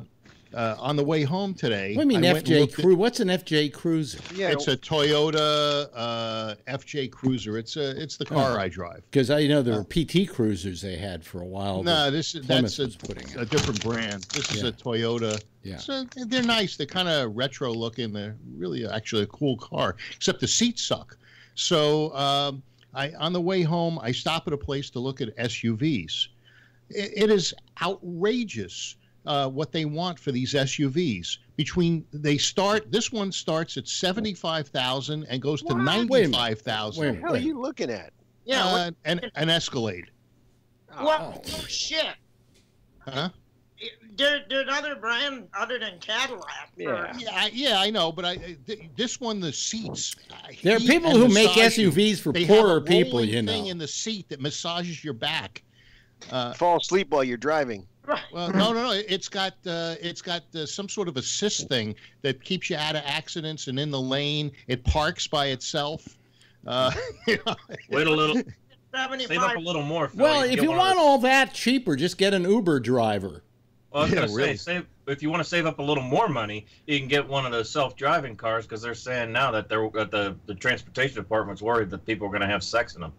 uh, on the way home today, What do you mean I FJ looked at- What's an FJ Cruiser? Yeah, It's a Toyota uh, FJ Cruiser. It's a it's the car I drive. Because I know there were PT Cruisers they had for a while. No, that this is Plymouth that's a, putting a different brand. This is Yeah. a Toyota. Yeah. So they're nice. They're kind of retro looking. They're really actually a cool car, except the seats suck. So um, I on the way home, I stop at a place to look at SUVs. It, it is outrageous uh, what they want for these SUVs. Between they start, this one starts at seventy five thousand and goes to What? Wait a ninety minute. five what the hell are you looking at? Yeah. Uh, an an Escalade, what, what oh, shit. huh? There, there's other brand other than Cadillac. Yeah. Yeah, I, yeah, I know, but I th- this one the seats. uh, There are people who make. SUVs for They have a poorer people, rolling you Thing know. in the seat that massages your back. Uh, Fall asleep while you're driving. Right. well, no, no, no. It's got uh, it's got uh, some sort of assist thing that keeps you out of accidents and in the lane. It parks by itself. Uh, *laughs* you know, *laughs* Wait a little. Save up a little more. Phil. Well, can if you want those- all that cheaper, just get an Uber driver. Well, I was Yeah, gonna really. say, save if you want to save up a little more money, you can get one of those self-driving cars because they're saying now that they're that the the transportation department's worried that people are going to have sex in them.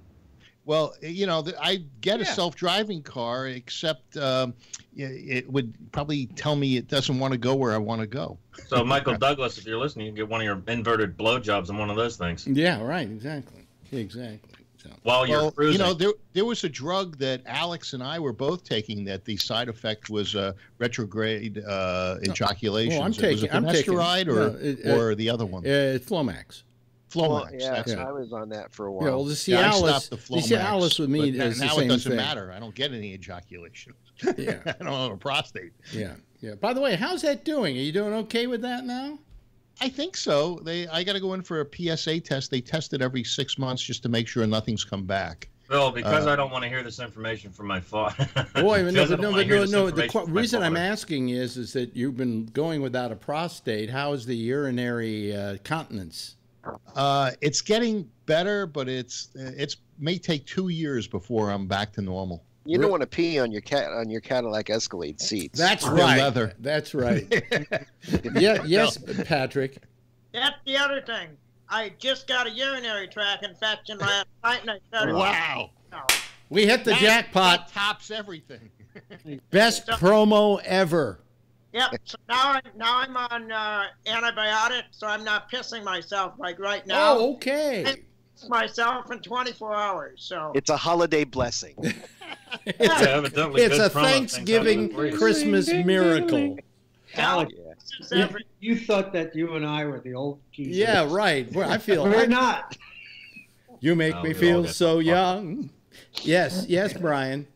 Well, you know, I get a Yeah. self-driving car, except um, it would probably tell me it doesn't want to go where I want to go. So, Michael Douglas, if you're listening, you can get one of your inverted blowjobs in one of those things Yeah, right. Exactly. Exactly. So. while you're well, cruising. you know, there there was a drug that Alex and I were both taking that the side effect was uh, retrograde uh, ejaculation. Oh, I'm was it taking- I'm taking- or no, it- or the other one? Uh, Flomax. Flomax. Well, yeah, that's it. I was on that for a while. Yeah, while. well, the Yeah, I Cialis, stopped the the Flomax. Cialis with me but is the now same it doesn't thing. matter. I don't get any ejaculation. *laughs* Yeah, *laughs* I don't have a prostate. yeah, yeah. By the way, how's that doing? Are you doing okay with that now? I think so. They I got to go in for a PSA test. They test it every six months just to make sure nothing's come back. Phil, because uh, I don't want to hear this information from my father. *laughs* Boy, no, Because but no, but no, no. The qu- reason I'm asking is, is that you've been going without a prostate. How is the urinary uh, continence? Uh, it's getting better, but it's it's may take two years before I'm back to normal. you don't want to pee on your cat on your Cadillac Escalade seats. That's right. leather. That's right. *laughs* yeah. Yes, Patrick. That's the other thing. I just got a urinary tract infection last *laughs* night, and I started. wow. No. We hit the That- jackpot. that tops everything. Best promo ever. Yep. So now, I'm now I'm on uh, antibiotics, so I'm not pissing myself like right now. Oh, okay. myself in 24 hours. So It's a holiday blessing. *laughs* It's a, evidently it's good a promo thing Thanksgiving coming for you. Christmas miracle. Alex, Yeah. it's every, you thought that you and I were the old geezers. Yeah, right. Well, I feel We're I- not. you make No, me feel so young. Yes, yes, Brian.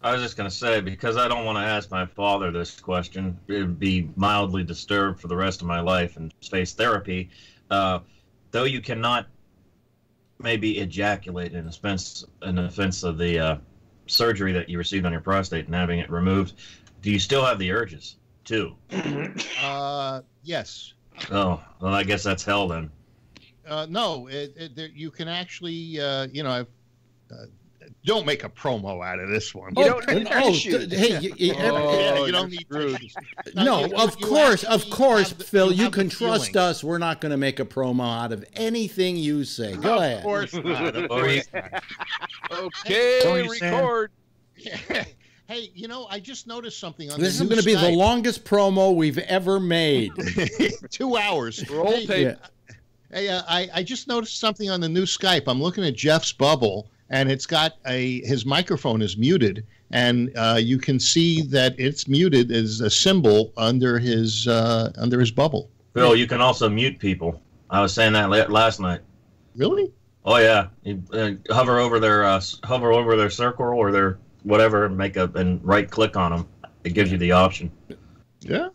I was just going to say, because I don't want to ask my father this question, it'd be mildly disturbed for the rest of my life and space therapy. Uh, though you cannot maybe ejaculate in offense, in offense of the uh, surgery that you received on your prostate and having it removed, do you still have the urges too? *coughs* Uh, yes. Oh, well, I guess that's hell then. Uh, no, it, it, there, you can actually, uh, you know, I've, uh, don't make a promo out of this one. You don't need oh, d- hey, you, you- *laughs* Oh, yeah, you don't need screwed. no, you- of you course, of course, the- Phil. you You can trust feeling. us. We're not going to make a promo out of anything you say. Go of ahead. course not. Of Or *laughs* you- course Okay, So you're record. *laughs* hey, you know, I just noticed something on This is the new going to be the longest promo we've ever made. Two hours. Roll Hey, tape. Yeah. Hey, uh, I, I just noticed something on the new Skype. I'm looking at Jeff's bubble, and it's got a his microphone is muted, and uh, you can see that it's muted as a symbol under his uh, under his bubble. Phil, you can also mute people. I was saying that last night. Really? Oh yeah, you uh, hover over their uh, hover over their circle or their whatever, and make a and right click on them. It gives you the option. Yeah.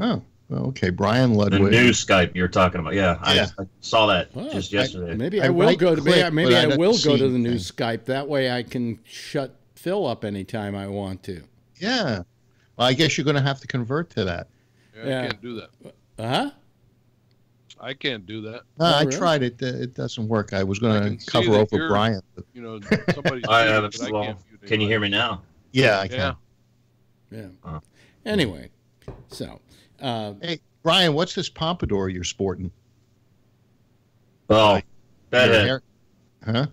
Oh, okay. Brian The Ludwig. new Skype you're talking about. Yeah, I, Yeah. I saw that Well, just I- yesterday. maybe I I, will go to maybe, I- click, maybe I I will go to the new anything. Skype. That way I can shut Phil up anytime I want to. Yeah. Well, I guess you're going to have to convert to that. Yeah, Yeah. I can't do that. Uh huh. I can't do that. No, Oh, I really? tried it. It doesn't work. I was going to cover over Brian. But You know, somebody's *laughs* I muted, haven't. but Well, can't you hear me now? yeah, I can. Yeah. Yeah. Uh. Anyway, so uh, Hey, Brian, what's this pompadour you're sporting? Oh, Your bedhead. hair- Huh?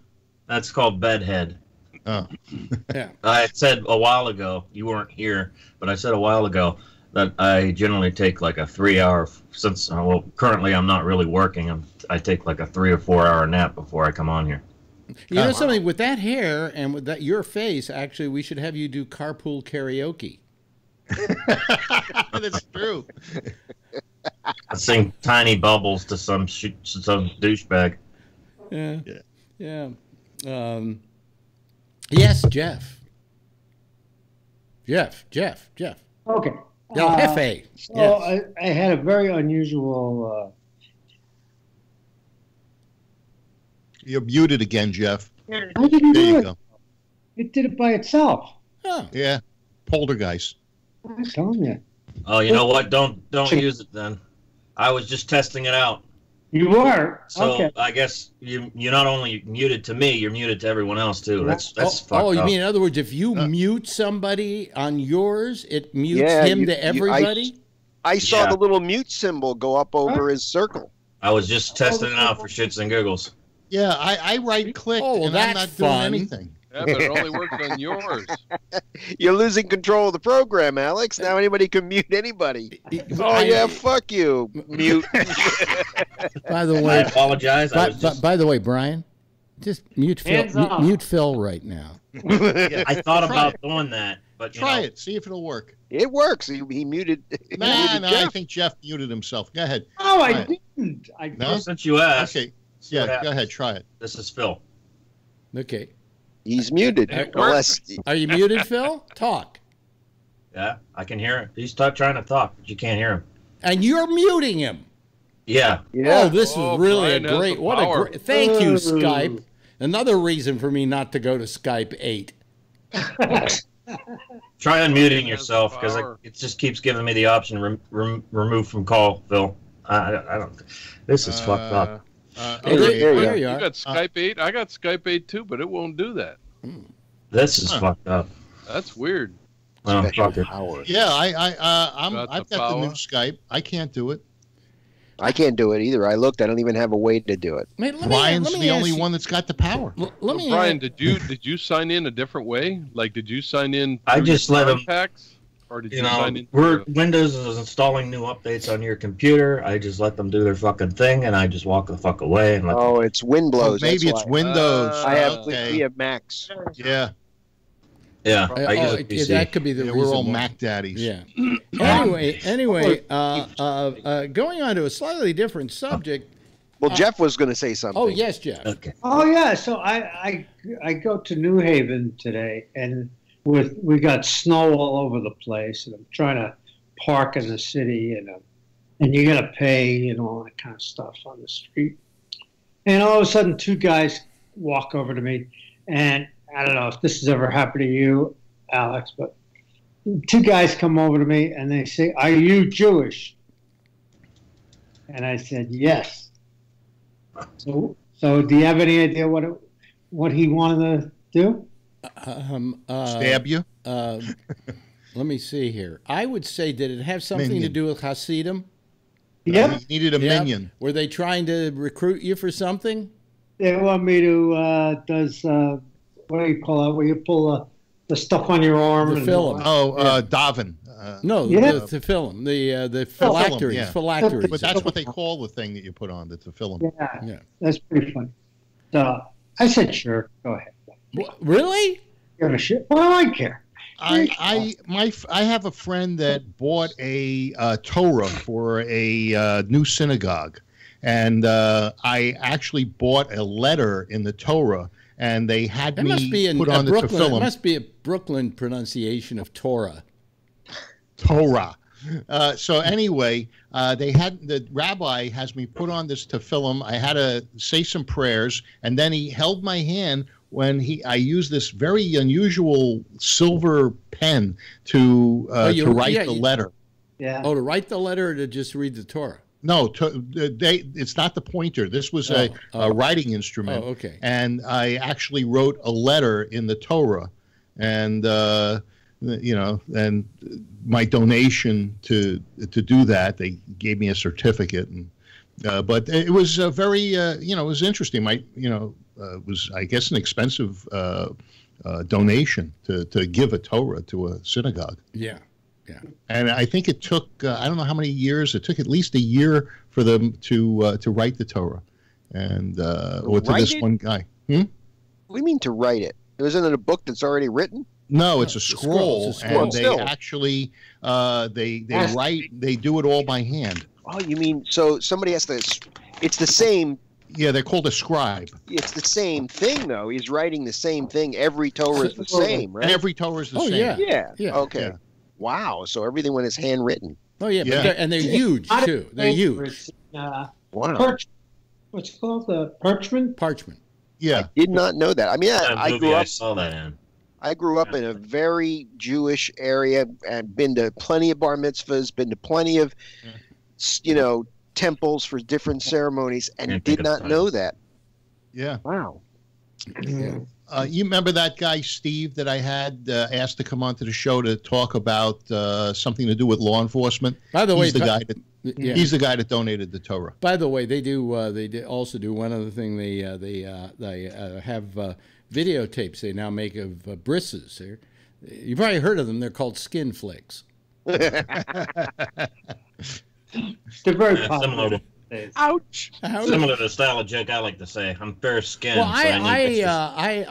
That's called bedhead. Oh. *laughs* *laughs* yeah. I said a while ago, you weren't here, but I said a while ago that I generally take like a three hour, since, uh, well, currently I'm not really working. I'm, I take like a three or four hour nap before I come on here. You know Oh. something with that hair and with that your face. Actually, we should have you do carpool karaoke. *laughs* That's true. I sing tiny bubbles to some sh- some douchebag. Yeah. Yeah. Yeah. Um, yes, Jeff. Jeff. Jeff. Jeff. Okay. El Uh, Jefe. So Yes. I, I had a very unusual. You're muted again, Jeff. Uh, I didn't There do you it. go. It did it by itself. Oh, Yeah. Poltergeist. I'm telling you. Oh, you know what? Don't don't use it then. I was just testing it out. You were. So okay. I guess you you're not only muted to me, you're muted to everyone else too. That's that's oh, fucked oh, you up. mean in other words, if you Uh. mute somebody on yours, it mutes Yeah, him you- to you- I- everybody? I saw Yeah. the little mute symbol go up over his circle. I was just testing it out for shits and giggles. Yeah, I, I right clicked Oh, well, and I'm that's not doing fun. anything. Yeah, but it only works on yours. *laughs* You're losing control of the program, Alex. Now anybody can mute anybody. *laughs* Oh, oh yeah, fuck you. *laughs* Mute. By the I way, apologize. I by, was by, just, by the way, Brian, just mute Phil, Hands mute, off. mute Phil right now. I thought about it. doing that, but you Try know, it. See if it'll work. it works. He, he muted. he muted nah, I think Jeff muted himself. Go ahead. No, I Right. didn't. I No? well, since you asked, Okay. Yeah, go ahead. Try it. This is Phil. Okay. He's muted. Unless Are you muted, Phil? Talk. Yeah, I can hear him. He's t- trying to talk, but you can't hear him. And you're muting him. Yeah, Oh, this Oh, is really Brian a great. the What a great. Thank you, Skype. Another reason for me not to go to Skype 8. *laughs* try unmuting yourself because it, just keeps giving me the option rem, rem, remove from call, Phil. I, I, I don't. This is fucked up. Uh, Oh, there- there you there go. you you got Skype 8? I got Skype 8 too, but it won't do that. This is Huh. fucked up. That's weird. Special fuck it. Yeah, I, I, uh, I'm, got I've got the new. Skype. I can't do it. I can't do it either. I looked. I don't even have a way to do it. Wait, let me- Brian's the only you- one that's got the power. l- Let me. Brian, did you did you sign in a different way? Like, did you sign in? I just let him- contacts, or did you, You know, sign in? we're through Windows is installing new updates on your computer. I just let them do their fucking thing, and I just walk the fuck away and let them Oh, it's wind Oh, blows. maybe it's why. Windows. Uh, I have. okay. We have Macs. yeah, Yeah, Uh, I oh, a it- that could be the yeah, reason. we're all why. Mac daddies. Yeah. *clears throat* anyway, anyway, uh, uh, uh, going on to a slightly different subject. Well, Uh, Jeff was going to say something. Oh yes, Jeff. Okay. Oh yeah, so I, I I go to New Haven today, and with we got snow all over the place, and I'm trying to park in the city, and uh, and you got to pay, and all that kind of stuff on the street. And all of a sudden, two guys walk over to me, and I don't know if this has ever happened to you, Alex, but two guys come over to me and they say, "Are you Jewish?" And I said, "Yes." So, so do you have any idea what it, what he wanted to do? Um, uh, Stab you? Uh, let me see here. I would say, did it have something to do with Hasidim? Yep. He needed a Yep. minyan. Were they trying to recruit you for something? They want me to uh, does uh, what do you call it? Where you pull uh, the stuff on your arm? The and film. Oh, uh, Davin. Uh, No, Yeah. the, the film, the uh, the film, phylacteries, yeah. phylacteries. but that's what they call the thing that you put on. That's a film. Yeah, Yeah. that's pretty funny. So I said, sure, go ahead. Wha- really? Give a shit. Well, I care. I, I my f- I have a friend that bought a uh, Torah for a uh, new synagogue, and uh, I actually bought a letter in the Torah, and they had That me must be in put on the Brooklyn. It must be a Brooklyn pronunciation of Torah. Torah. Uh, so anyway, uh, they had the rabbi has me put on this tefillin. I had to say some prayers, and then he held my hand when he. I used this very unusual silver pen to uh, Oh, you- to write yeah, the letter. Yeah. Oh, to write the letter or to just read the Torah? No, to, they. It's not the pointer. This was a, Oh, a oh. writing instrument. Oh, okay. And I actually wrote a letter in the Torah, and uh, you know, and my donation to to do that, they gave me a certificate, and uh, but it was a very, uh, you know, it was interesting. My, you know, uh, was I guess an expensive uh, uh, donation to to give a Torah to a synagogue. Yeah. Yeah. And I think it took uh, I don't know how many years. It took at least a year for them to uh, to write the Torah, and uh, or to Write this it? one guy. Hmm? What do you mean to write it? It was in a book that's already written. No, it's a it's a scroll, scroll, it's a scroll. and they Still. actually uh, they they write they do it all by hand. Oh, you mean so somebody has to? It's the same. Yeah, they're called a scribe, It's the same thing though. He's writing the same thing. Every Torah is the same, right? and every Torah is the Oh, same. yeah. yeah. Yeah. Okay. Yeah. Wow. So everything when it's handwritten. Oh, yeah. Yeah. They're, and they're huge, too. They're huge. Uh, Wow. perch, what's it called? The parchment? Parchment. Yeah, I Did not know that. I mean, I, That I movie grew I up. saw that in. I grew up in a very Jewish area and been to plenty of bar mitzvahs, been to plenty of, s- you know, temples for different ceremonies, and Can't did not know that. yeah. Wow. Yeah. Uh, you remember that guy Steve that I had uh, asked to come onto the show to talk about uh, something to do with law enforcement? By the way, he's the guy that Yeah. he's the guy that donated the Torah. By the way, they do. Uh, they do also do one other thing. They uh, they uh, they uh, have uh, videotapes. They now make of uh, brisses. They're, you've probably heard of them. They're called skin flicks. *laughs* *laughs* They're very Yeah, similar to Ouch. similar to the style of joke I like to say. I'm fair skinned, Well, so I I I, uh, I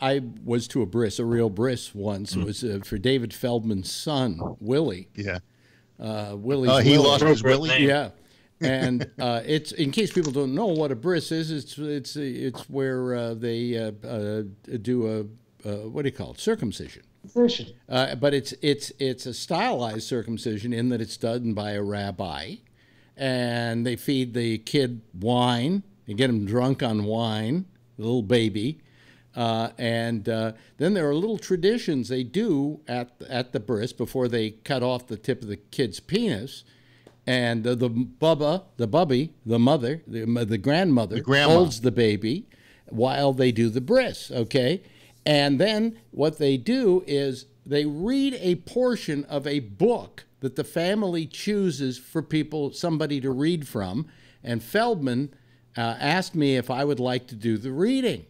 I I was to a bris, a real bris once. Mm. It was uh, for David Feldman's son, Willie. Yeah. Uh, Willie's Uh, he Willie. lost his Willie. name. Yeah, and uh, it's in case people don't know what a bris is. It's it's it's where uh, they uh, uh, do a uh, what do you call it circumcision. Position. Uh, but it's it's it's a stylized circumcision in that it's done by a rabbi, and they feed the kid wine. They get him drunk on wine, the little baby, uh, and uh, then there are little traditions they do at at the bris before they cut off the tip of the kid's penis. And the, the bubba, the bubby, the mother, the, the grandmother The holds the baby while they do the bris, okay? And then what they do is they read a portion of a book that the family chooses for people, somebody to read from. And Feldman uh, asked me if I would like to do the reading.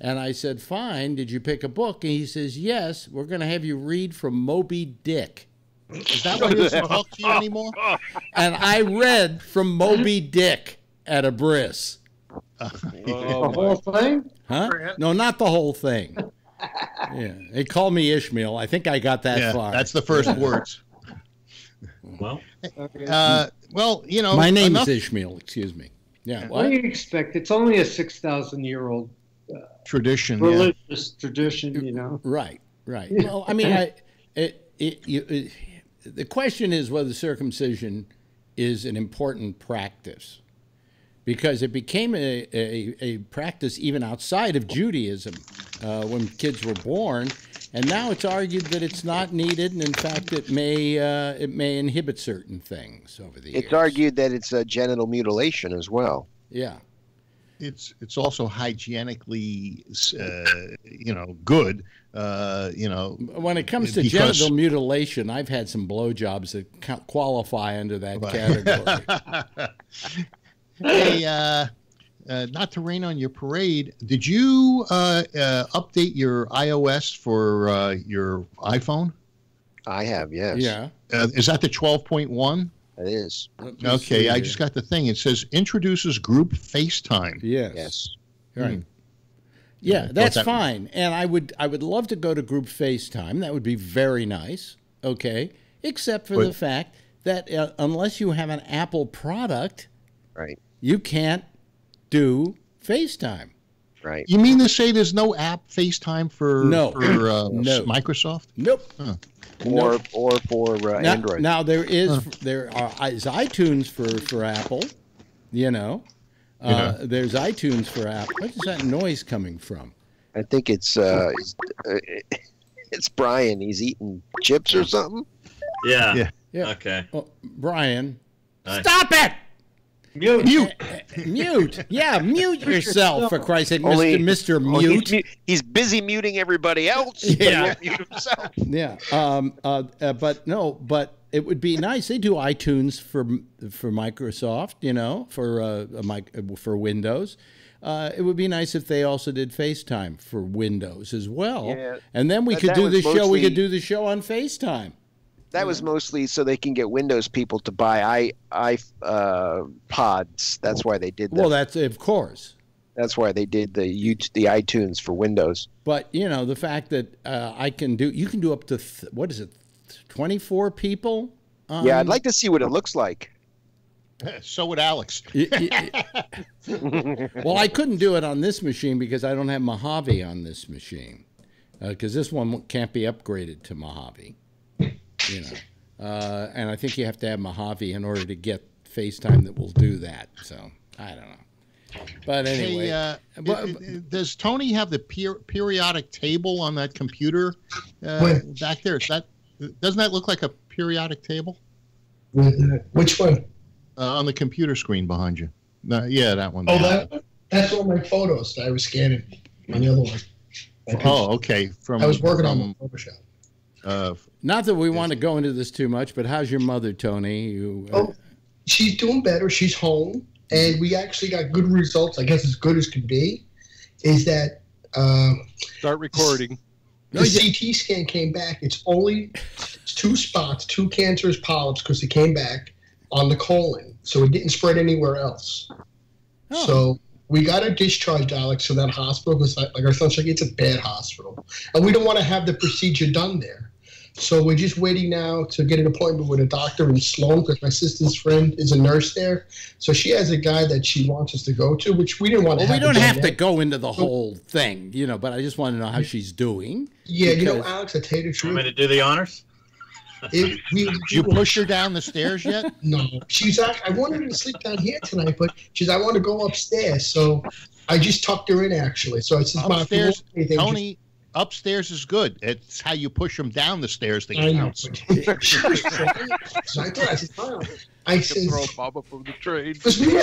And I said, fine. Did you pick a book? And he says, yes, we're going to have you read from Moby Dick. Is that why he doesn't talk to you anymore? And I read from Moby Dick at a bris. the whole thing? Huh? No, not the whole thing. Yeah, they call me Ishmael. I think I got that yeah, far. that's the first words. Well, Uh, well, you know, My name enough is Ishmael. Excuse me. Yeah. What What? do you expect? It's only a 6,000 year old tradition. Yeah. religious tradition, you know. Right. Right. Well, I mean, I, it, it, you, it, the question is whether circumcision is an important practice, because it became a, a, a practice even outside of Judaism uh, when kids were born, and now it's argued that it's not needed, and in fact, it may uh, it may inhibit certain things over the years. It's argued that it's a genital mutilation as well. Yeah. It's it's also hygienically, uh, you know, good. Uh, you know, When it comes to Because- genital mutilation, I've had some blowjobs that qualify under that category. *laughs* hey, uh, uh, not to rain on your parade. Did you uh, uh, update your iOS for uh, your iPhone? I have, yes. yeah. Uh, is that the twelve point one? It is. Okay, I just got the thing. It says introduces group FaceTime. Yes. Yes. Right. Yeah, thought that's that- fine. And I would I would love to go to group FaceTime. That would be very nice. Okay, except for the fact that uh, unless you have an Apple product, Right. You can't do FaceTime. Right. You mean to say there's no app FaceTime for No. for uh, *clears throat* No. Microsoft? Nope. Or or for uh, Now, Android. now there is there are is iTunes for for Apple. You know, uh, there's iTunes for Apple. What is that noise coming from? I think it's uh, it's, uh, *laughs* it's Brian. He's eating chips or something. Yeah. Yeah. Yeah. Okay. Oh, Brian, Hi. stop it! Mute. Mute. Mute. Yeah, mute yourself for Christ's sake, Only- Mr. Mr. Oh, he's, Mute. mu- he's busy muting everybody else. Yeah. won't mute himself. Yeah. Um. Uh, uh. But no. But it would be nice. They do iTunes for for Microsoft. You know, for uh, a mic for Windows. Uh, it would be nice if they also did FaceTime for Windows as well. Yeah. And then we That- could do was the show. We could do the show on FaceTime. That was mostly so they can get Windows people to buy i i uh, pods. That's why they did that. Well, that's of course. That's why they did the YouTube, the iTunes for Windows. But you know the fact that uh, I can do, you can do up to th- what is it, twenty four people? Um, yeah, I'd like to see what it looks like. *laughs* So would Alex. y- y- *laughs* well, I couldn't do it on this machine because I don't have Mojave on this machine, because this one can't be upgraded to Mojave. You know, uh, and I think you have to have Mojave in order to get FaceTime that will do that. So I don't know. But anyway, Hey, uh, but- i- i- does Tony have the per- periodic table on that computer uh, back there? Is that doesn't that look like a periodic table Which one? uh, on the computer screen behind you? No, yeah, that one. Oh, there. that that's all my photos that I was scanning on the other one. My Oh, okay. From I was working on from, my Photoshop. Uh, not that we want to go into this too much, but how's your mother, Tony? You, uh, Oh, she's doing better. She's home, and we actually got good results. I guess as good as could be. Is that uh, Start recording. the CT scan came back? It's only two spots, two cancerous polyps, because it came back on the colon, so it didn't spread anywhere else. Oh. So we got her discharge, Alex, from that hospital because, like, like our son's like, it's a bad hospital, and we don't want to have the procedure done there. So we're just waiting now to get an appointment with a doctor in Sloan because my sister's friend is a nurse there. So she has a guy that she wants us to go to, which we didn't want Well, to we don't it done have to go into the whole thing, you know, but I just want to know how she's doing. Yeah, you know, Alex, I tell you the Want truth. me to do the honors? If *laughs* we, did you push her down the stairs yet? *laughs* No, she's. act- I wanted her to sleep down here tonight, but she's. I want to go upstairs, so I just tucked her in actually. So it's just my Upstairs, anything, just- Tony. Upstairs is good. It's how you push them down the stairs that I know. counts. *laughs* *laughs* but she was crying. So I told said, "Mom," I You said, throw Baba from the train. because *laughs* we were.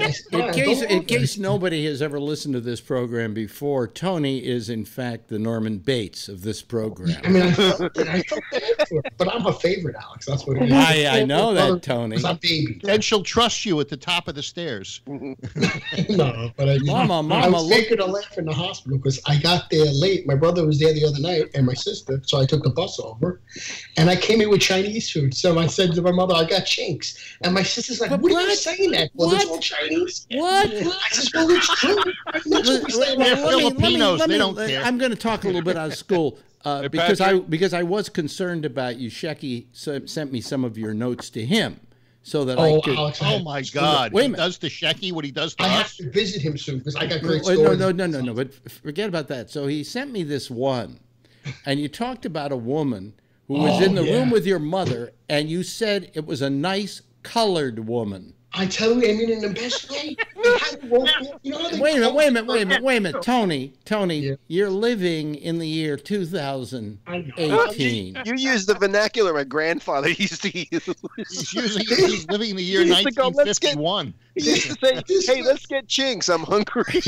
I said, In case, in case nobody has ever listened to this program before, Tony is in fact the Norman Bates of this program. I mean, I felt, I felt bad for her, but I'm her favorite, Alex. That's what it is. I, I know that, Tony. Because I'm baby. Then she'll trust you at the top of the stairs. *laughs* no, but I, Mama, I was look. taking a laugh in the hospital because I got there late. My brother was there the other night and my sister, so I took the bus over, and I came in with Chinese food. So I said to my mother, "I got chinks," and my sister's like, But "What, are you what? saying that? Well, it's What? all Chinese." What? I said, "Well, it's true." That's what we say. They're Let me- let me- Filipinos. let me- They don't care. I'm going to talk a little bit out of school uh, *laughs* Hey, because I because I was concerned about you. Shecky sent me some of your notes to him so that I Oh, could. Alex, I Oh my God! Wait a he does to Shecky what he does to I have to visit him soon because I got great stories. no, no, no, no, no. But forget about that. So he sent me this one, and you talked about a woman who was Oh, in the room with your mother, and you said it was a nice colored woman. I tell you, I mean, in the best way. *laughs* I had to walk in, you know Wait a minute, wait a minute, wait a minute, wait a minute, Tony, Tony, Yeah. you're living in the year 2018. You use the vernacular my grandfather *laughs* used to use. He's using he's living in the year He used to go, "Let's get- 1951. He used to say, "Hey, let's get chinks. I'm hungry." *laughs*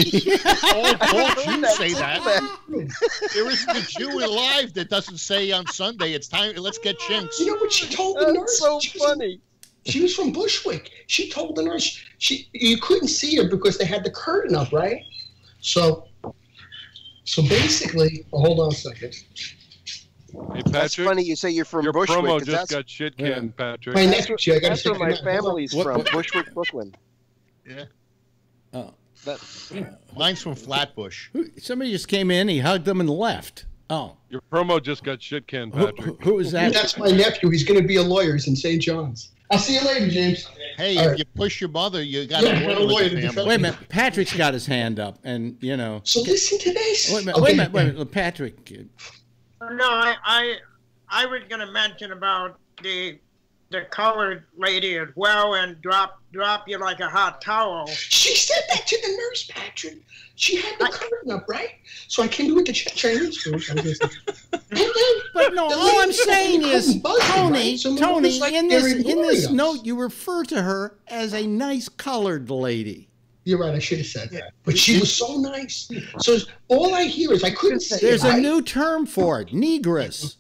All, all Jews That's say that. bad. There isn't a Jew alive that doesn't say on Sunday it's time. Let's get chinks. You know what she told the nurse? That's so funny. She was from Bushwick. She told the nurse she you couldn't see her because they had the curtain up, right? So, so basically, oh, hold on a second. Hey, That's funny. You say you're from your Bushwick. promo 'cause just that's got shit Yeah. canned, Patrick. My that's next, I got to that's where my goodnight. Family's What- from. what- Bushwick, Brooklyn. Yeah. Oh. That, Mine's from Flatbush. Somebody just came in, he hugged them and left. Oh, Your promo just got shit canned, Patrick. who- who was that? That's my nephew. He's going to be a lawyer. He's in St. John's. I'll see you later, James. Hey, All if right. you push your mother, you got Yeah, to lawyer lawyer with to the defend family. Wait a minute. Patrick's got his hand up, and you know. So listen to this. Wait a minute. Wait a minute. Wait a minute. Patrick. No, I, I, I was going to mention about the the colored lady as well, and drop drop you like a hot towel. She said that to the nurse, Patrick. She had the covering up, right? So I came to with the Ch- Chinese food. *laughs* I was like- and then But no, all I'm saying is, couldn't buzz her, Tony, right? So Tony, like in this in this glorious. note, you refer to her as a nice colored lady. You're right. I should have said that. But she was so nice. So all I hear is I couldn't say There's it, a right? new term for it, negress.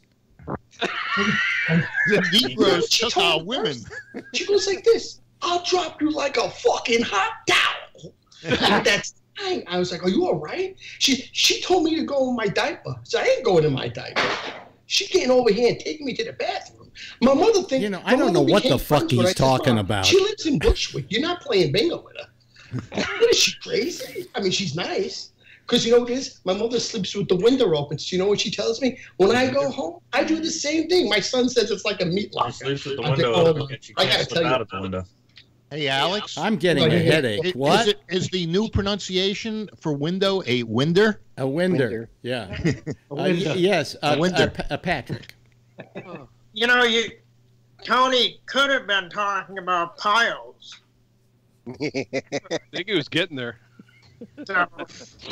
*laughs* *laughs* The Negroes She took our women. nurse, She goes like this. I'll drop you like a fucking hot towel. *laughs* That's fine. I was like, Are you all right? She she told me to go in my diaper. So I ain't going in my diaper. She came over here and taking me to the bathroom. My mother thinks You know, I don't know what the fuck friends with her. he's talking about." She lives in Bushwick. You're not playing bingo with her. *laughs* what is she crazy? I mean, she's nice. Because you know what it is? My mother sleeps with the window open. So you know what she tells me? When I go home, I do the same thing. My son says it's like a meat She locker. sleeps with the oh, I window think, oh, open and she I can't gotta slip tell you out of the window. Hey, Alex. I'm getting a headache. Is, What? it, is the new pronunciation for window a winder? A winder. Winder. Yeah. *laughs* A Uh, yes, a, A winder. a, a uh, Patrick. You know, you Tony could have been talking about piles. *laughs* I think he was getting there. So,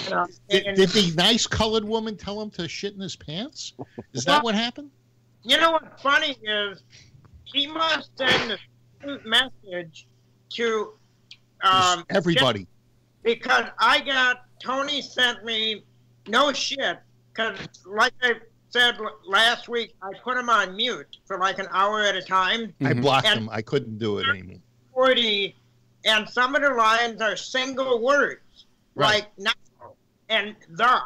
you know, Did, and- did the nice colored woman tell him to shit in his pants? Is that what happened? You know what's funny is he must send a message to um, Everybody. because I got Tony sent me no shit because like I said last week I put him on mute for like an hour at a time. I Mhm. blocked him. I couldn't do it anymore. Forty, and some of the lines are single words Right. like now and the,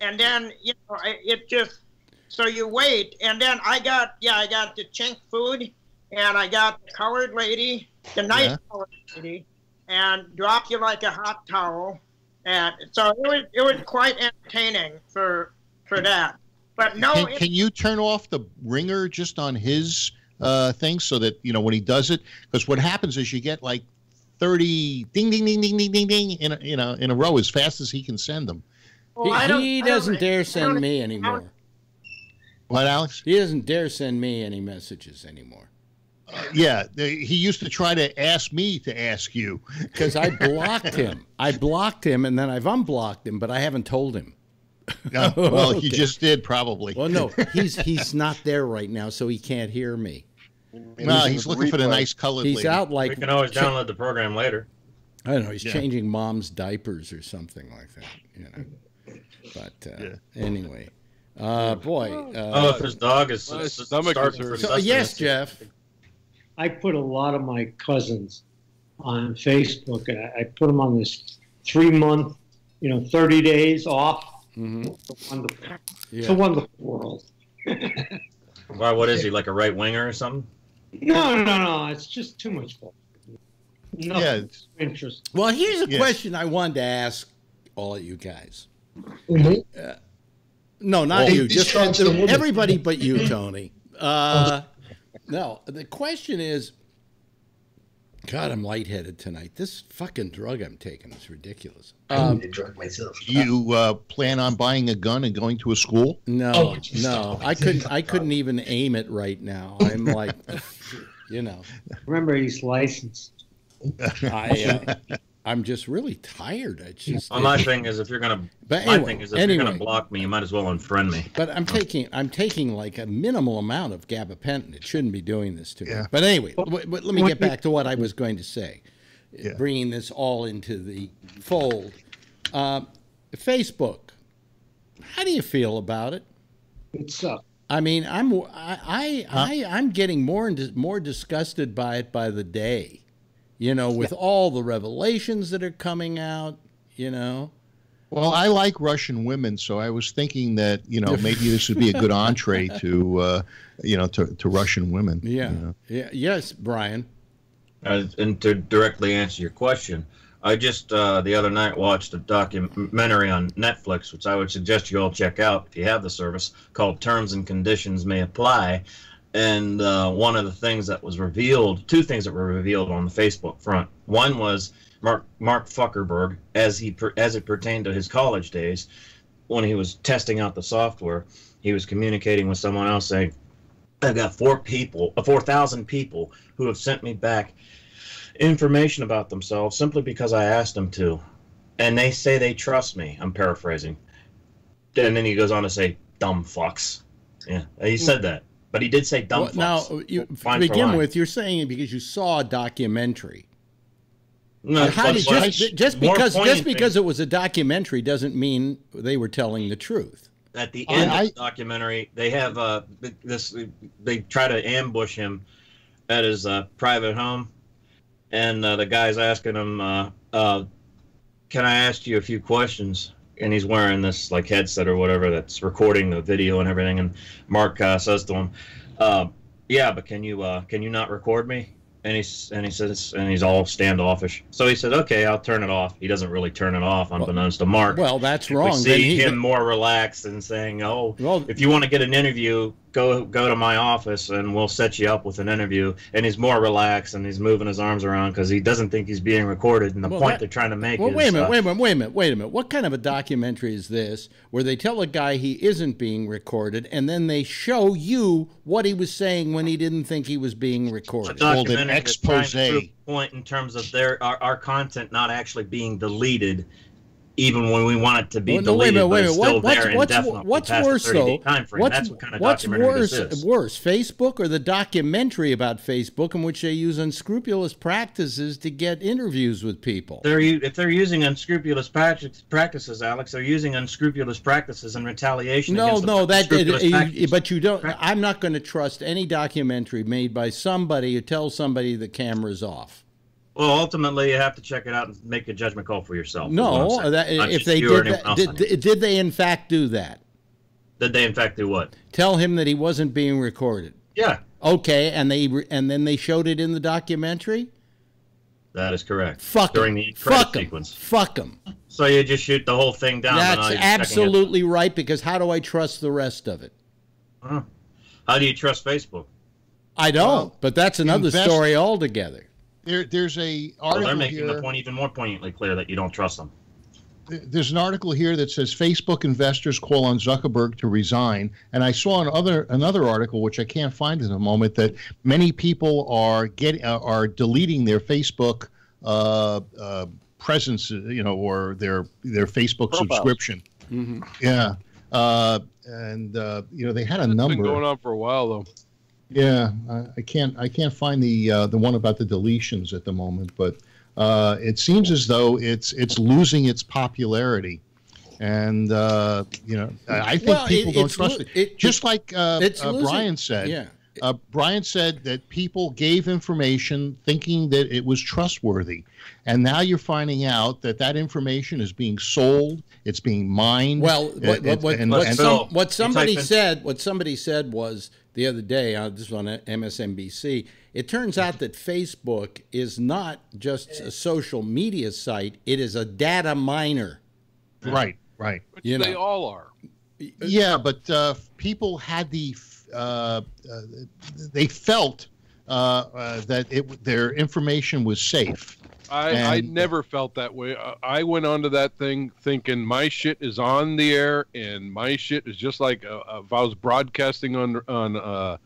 and then you know it just so you wait and then I got yeah I got the chink food and I got the colored lady the nice Yeah. colored lady and drop you like a hot towel and so it was it was quite entertaining for for that but no Can, can you turn off the ringer just on his uh, thing so that you know when he does it? Because what happens is you get like thirty ding ding ding ding ding ding ding in a, you know in a row as fast as he can send them. well, He, he doesn't dare send me anymore. What, Alex? He doesn't dare send me any messages anymore Yeah, the, he used to try to ask me to ask you. because I *laughs* blocked him. I blocked him and then I've unblocked him, but I haven't told him. Uh, well, *laughs* Okay. you just did probably. Well, no, *laughs* he's he's not there right now, so he can't hear me. No, he's looking for the nice colored He's lady. out like We can always download the program later. I don't know. He's Yeah. changing mom's diapers or something like that. You know. But uh, Yeah. anyway, uh, boy. Oh, Uh, if his dog is My s- stomach starving is for so, yes, Jeff. I put a lot of my cousins on Facebook, I, I put them on this three month, you know, 30 days off. hmm It's a wonderful, it's a wonderful world. *laughs* Why? What is he like a right winger or something? No, no, no, it's just too much fun. Nothing yeah, it's- interest. Well, here's a Yes. question I wanted to ask all of you guys. Mhm. No, not Oh, you. Just the everybody but you, Tony. Uh, no, the question is, God, I'm lightheaded tonight. This fucking drug I'm taking is ridiculous. I Um, need to drug myself. you uh, plan on buying a gun and going to a school? no, Oh, no. I couldn't. I *laughs* couldn't even aim it right now. I'm like, *laughs* you know, Remember, he's licensed. I, uh, I'm just really tired. I just. Well, my thing is, if you're gonna, But my anyway, thing is, if anyway. you're gonna block me, you might as well unfriend me. But I'm taking I'm taking like a minimal amount of gabapentin. It shouldn't be doing this to me. Yeah. But anyway, w- w- let me get back to what I was going to say. Yeah. Bringing this all into the fold. Um, Facebook. How do you feel about it? It's up. I mean, I'm I I, I I'm getting more and dis- more disgusted by it by the day. You know, with all the revelations that are coming out. You know. Well, I like Russian women, so I was thinking that you know *laughs* maybe this would be a good entree to uh, you know to, to Russian women. Yeah. you know. Yeah. Yes, Brian. Uh, and to directly answer your question, I just uh, the other night watched a documentary on Netflix, which I would suggest you all check out if you have the service, called "Terms and Conditions May Apply." And uh, one of the things that was revealed, two things that were revealed on the Facebook front. One was Mark Mark Zuckerberg, as he as it pertained to his college days, when he was testing out the software, he was communicating with someone else saying, "I've got four people, uh, four thousand people who have sent me back." information about themselves simply because I asked them to. And they say they trust me. I'm paraphrasing. And then he goes on to say, dumb fucks. Yeah, he said that. But he did say dumb Well, fucks. now, you, to begin line. with, you're saying it because you saw a documentary. No, How but did, what I- just just because just because it was a documentary doesn't mean they were telling the truth. at the end I- of the documentary, they have uh, this. They try to ambush him at his uh, private home, and uh, the guy's asking him, uh, uh, "Can I ask you a few questions?" And he's wearing this like headset or whatever that's recording the video and everything. And Mark uh, says to him, uh, "Yeah, but can you uh, can you not record me?" And he's and he says and he's all standoffish. So he says, "Okay, I'll turn it off." He doesn't really turn it off, unbeknownst to Mark. Well, that's wrong. We see Then he- him more relaxed and saying, "Oh, Well, if you want to get an interview, go go to my office and we'll set you up with an interview." And he's more relaxed and he's moving his arms around because he doesn't think he's being recorded. And the Well, point that- they're trying to make Well, is, wait a minute, uh, wait a minute, wait a minute, wait a minute. What kind of a documentary is this where they tell a guy he isn't being recorded and then they show you what he was saying when he didn't think he was being it's a recorded? Called an documentary that's trying to expose. point in terms of their our, our content not actually being deleted. Even when we want it to be Well, no, wait a deleted, minute, wait a minute. What, what's what's, indefinitely what's worse the 30-day though? What's, That's what kind of what's documentary worse? Worse, Facebook or the documentary about Facebook in which they use unscrupulous practices to get interviews with people? They're if they're using unscrupulous practices, Alex, they're using unscrupulous practices in retaliation. No, no, that. you- but you don't. I'm not going to trust any documentary made by somebody who tells somebody the camera's off. Well, ultimately, you have to check it out and make a judgment call for yourself. is what I'm No, that, if they did that, did, did did they in fact do that? Did they, in fact, do what? Tell him that he wasn't being recorded. Yeah, Okay, and they re- and then they showed it in the documentary. that is correct. Fuck During 'em. the credit Fuck 'em. sequence. Fuck them. So you just shoot the whole thing down. That's you're checking it. absolutely right. Because how do I trust the rest of it? Huh. How do you trust Facebook? I don't. Well, but that's another invest- story altogether. There, there's a Well, article they're making here. the point even more poignantly clear that you don't trust them. there's an article here that says Facebook investors call on Zuckerberg to resign, and I saw another another article which I can't find at the moment that many people are get uh, are deleting their Facebook uh, uh, presence, you know, or their their Facebook Profiles. subscription. Mm-hmm. Yeah, uh, and uh, you know they had a It's been number. going on for a while though. Yeah, I, I can't I can't find the uh, the one about the deletions at the moment, but uh, it seems as though it's it's losing its popularity, and uh, you know I, I think Well, people it- don't trust lo- it. it- Just like uh, it's uh, losing- Brian said, Yeah. uh, Brian said that people gave information thinking that it was trustworthy, and now you're finding out that that information is being sold, it's being mined. Well, what, what, what, and- what, and- some, Bill, what somebody said, what somebody said was the other day. Uh, this was on MSNBC. It turns out that Facebook is not just a social media site; it is a data miner. right, right. Which You they know. all are. Yeah, but uh, people had the uh, uh, they felt uh, uh, that it their information was safe. I, I never felt that way. I, I went onto that thing thinking my shit is on the air and my shit is just like uh, uh, if I was broadcasting on on uh,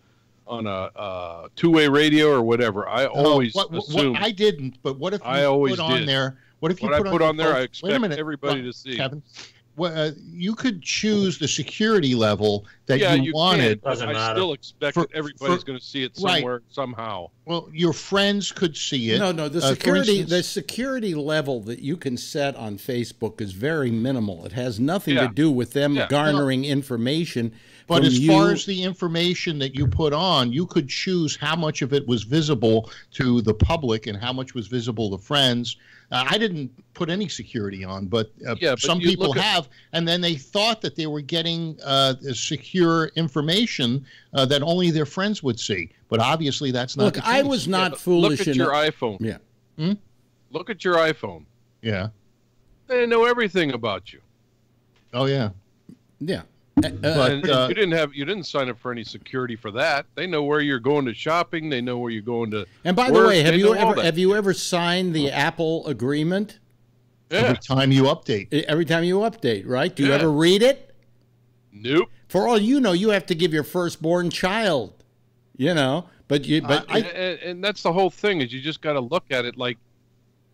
on a uh, two way radio or whatever. I always Uh, what, what- assumed. I didn't, but what if you I always put on did. there? What if you What I put, put on there, I Wait a expect minute, everybody Ron- to see. Kevin, well, uh, you could choose the security level that yeah, you, you wanted. Can, Doesn't I matter. still expect For- that everybody's going to see it right. somewhere somehow. Well, your friends could see it. No, no. The Uh, security, instance- the security level that you can set on Facebook is very minimal. It has nothing Yeah. to do with them Yeah. garnering information. But as you. far as the information that you put on, you could choose how much of it was visible to the public and how much was visible to friends. Uh, I didn't put any security on, but, uh, Yeah, but some people look at- have, and then they thought that they were getting uh, secure information uh, that only their friends would see. But obviously, that's not. look, the I was not but foolish Look at enough. your iPhone. Yeah. Look at your iPhone. Yeah. They know everything about you. Oh yeah. Yeah. And But uh, you didn't have you didn't sign up for any security for that. They know where you're going to shopping. They know where you're going to. And by the way, have they you ever have you ever signed the Apple agreement? Yeah. every time you update, Every time you update, right? Do you Yeah. ever read it? Nope. For all you know, you have to give your firstborn child. You know, but you but I. and, and that's the whole thing is you just got to look at it like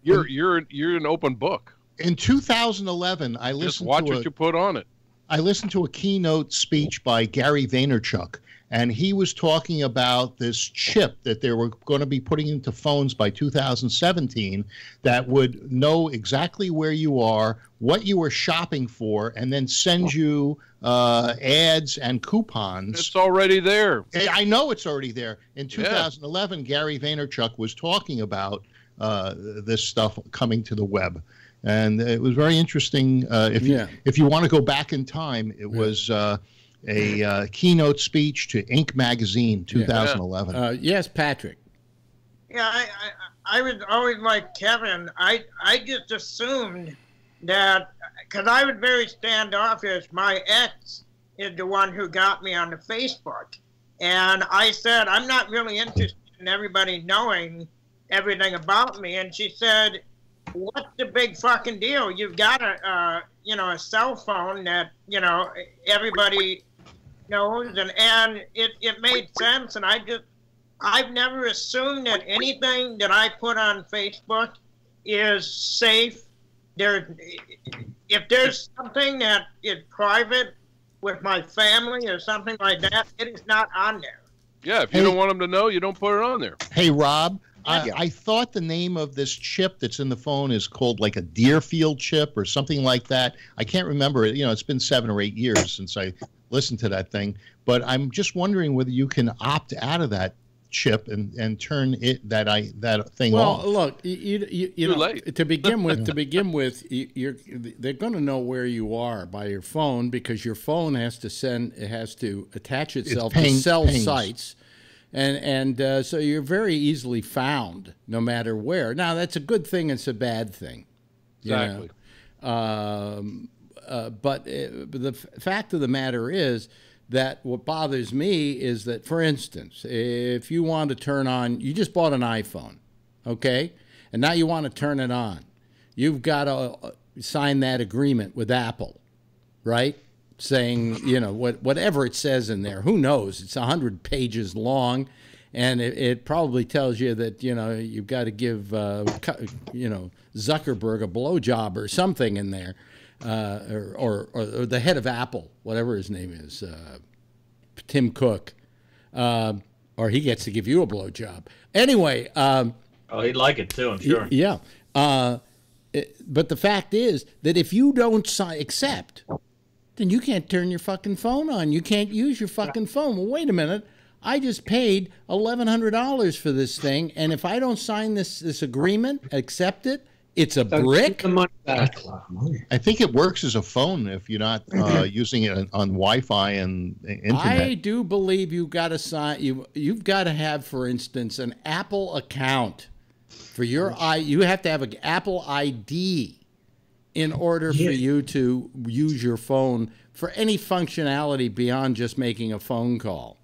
you're you're you're an open book. in 2011, I Just watch to a, what you put on it. I listened to a keynote speech by Gary Vaynerchuk, and he was talking about this chip that they were going to be putting into phones by 2017 that would know exactly where you are, what you were shopping for, and then send you uh, ads and coupons. It's already there. I know it's already there. In 2011, Gary Vaynerchuk was talking about uh, this stuff coming to the web, and it was very interesting. Uh, if Yeah. you if you want to go back in time, it was uh, a uh, keynote speech to Inc. magazine, 2011. uh, yes, Patrick. Yeah, I, I, I was always like Kevin. I, I just assumed that because I was very standoffish. My ex is the one who got me on the Facebook, and I said I'm not really interested in everybody knowing everything about me. And she said, "What's the big fucking deal? You've got a, uh, you know, a cell phone that you know everybody knows, and and it it made sense. And I just I've never assumed that anything that I put on Facebook is safe. There, if there's something that is private with my family or something like that, it is not on there. Yeah, if you Hey. don't want them to know, you don't put it on there. Hey, Rob. I, Yeah. I thought the name of this chip that's in the phone is called like a Deerfield chip or something like that. I can't remember it. You know, it's been seven or eight years since I listened to that thing. But I'm just wondering whether you can opt out of that chip and, and turn it that I that thing Well, off. look, you you, you, you know, late. to begin with, *laughs* to begin with, you- you're they're going to know where you are by your phone because your phone has to send it has to attach itself ping- to cell pings. sites, and and uh, so you're very easily found no matter where. Now that's a good thing. And it's a bad thing. you know. Exactly. Um, uh, but, uh, but the f- fact of the matter is that what bothers me is that, for instance, if you want to turn on, you just bought an iPhone, okay, and now you want to turn it on, you've got to uh, sign that agreement with Apple, right? Saying, you know, what, whatever it says in there, who knows? It's 100 pages long. And it, it probably tells you that, you know, you've got to give, uh, you know, Zuckerberg a blowjob or something in there. Uh, or, or, or the head of Apple, whatever his name is, uh, Tim Cook, um, or he gets to give you a blowjob. Anyway, um, Oh, he'd like it too, I'm sure. yeah. Uh, it- but the fact is that if you don't accept, then you can't turn your fucking phone on. You can't use your fucking phone. Well, wait a minute. I just paid eleven hundred dollars for this thing, and if I don't sign this this agreement, accept it, it's a So brick. the money back. That's a lot of money. I think it works as a phone if you're not uh, *clears throat* using it on, on Wi-Fi and internet. I do believe you've got to sign. You you've got to have, for instance, an Apple account for your i. You have to have an Apple ID in order Yeah. for you to use your phone for any functionality beyond just making a phone call.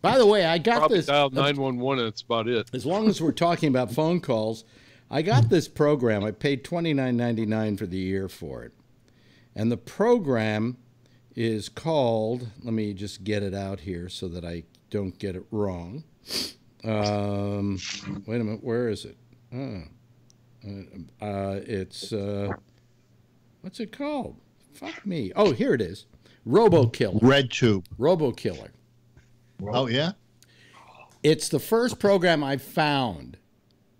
By the way, I got Probably this. dial 911 and that's about it. As long as we're talking about phone calls, I got this program. I paid twenty nine ninety nine for the year for it, and the program is called. Let me just get it out here so that I don't get it wrong. Um, wait a minute, where is it? Oh, uh, uh, it's uh, what's it called? Fuck me. Oh, here it is. Robo RoboKiller. Red Tube. RoboKiller. Oh yeah. It's the first program I've found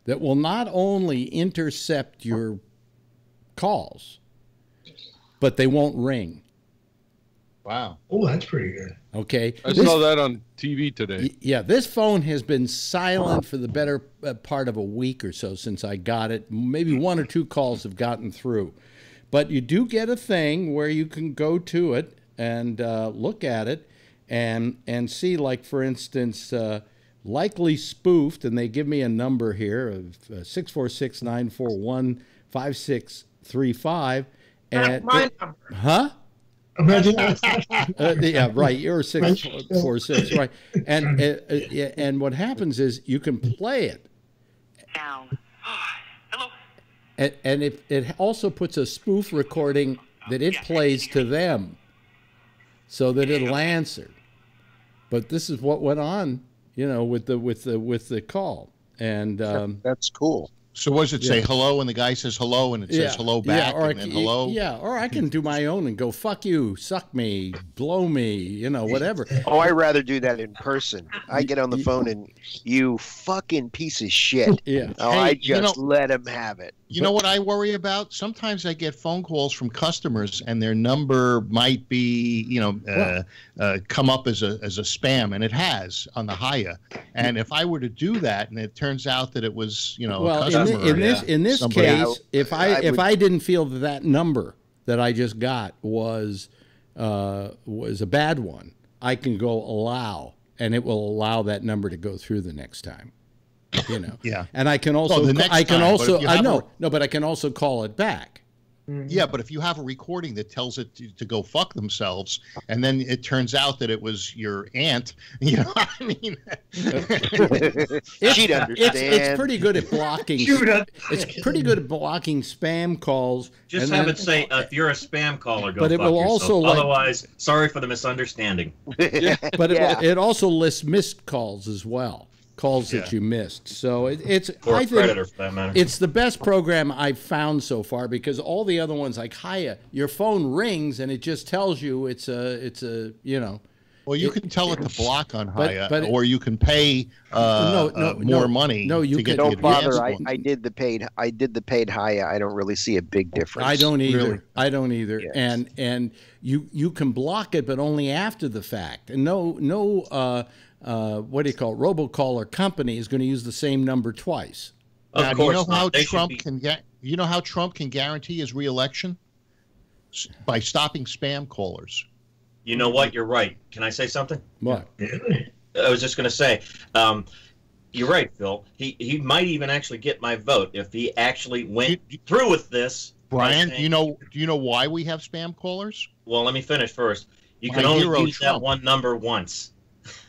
that will not only intercept your calls, but they won't ring. Wow. Oh, that's pretty good. Okay. I This- saw that on TV today. yeah, this phone has been silent for the better uh, part of a week or so since I got it. Maybe one or two calls have gotten through. But you do get a thing where you can go to it and uh, look at it and and see, like for instance, uh, likely spoofed, and they give me a number here of uh, six four six nine four one five six three five. And my number. huh? Imagine *laughs* that. Uh, yeah, right. You're six four six, right? And uh, uh, yeah, and what happens is you can play it, Now. *gasps* Hello. and, and it it also puts a spoof recording that it plays to them, so that it'll answer. But this is what went on, you know, with the with the with the call, and um, That's cool. So what does it say? Hello, and the guy says hello, and it says hello back, or I and then hello. Yeah, or I can do my own and go fuck you, suck me, blow me, you know, whatever. *laughs* Oh, I'd rather do that in person. I get on the phone and you fucking piece of shit. *laughs* Yeah. Oh, Hey, I you just know- let him have it. You know what I worry about? Sometimes I get phone calls from customers, and their number might be, you know, uh, uh, come up as a as a spam, and it has on the Hiya. And if I were to do that, and it turns out that it was, you know, well, a in, customer, thi- in this in this somebody- case, if I, I if would- I didn't feel that that number that I just got was uh, was a bad one, I can go allow, and it will allow that number to go through the next time. You know. Yeah. And I can also the next I can time, also if I know a- no, but I can also call it back. Yeah, but if you have a recording that tells it to, to go fuck themselves, and then it turns out that it was your aunt, *laughs* you know, what I mean, She'd understand. It's, it's pretty good at blocking. *laughs* It's pretty good at blocking spam calls. Just and have then- it say, uh, if you're a spam caller, go But it fuck will yourself. also, like- Otherwise, sorry for the misunderstanding. *laughs* but Yeah. it, it also lists missed calls as well, calls that you missed. So it, it's Or I a think predator, for that matter. it's the best program I've found so far because all the other ones like Hiya, your phone rings and it just tells you it's a it's a you know well, you can tell it to block on But- Hiya, but- or you can pay uh, No, uh, more no. money No, you to get can- the Don't bother. I. I did the paid. I did the paid high. I don't really see a big difference. I don't either. Really? I don't either. Yes. And and you you can block it, but only after the fact. And no no uh, uh, what do you call it? Robocaller company is going to use the same number twice. of now, course you know not. how They Trump be- can get? You know how Trump can guarantee his reelection S- by stopping spam callers. You know what? You're right. Can I say something? What? *clears throat* I was just going to say, um, you're right, Phil. He he might even actually get my vote if he actually went You- you- through with this. Brian, saying- you know, do you know why we have spam callers? Well, let me finish first. You My can only hero, use that one number once.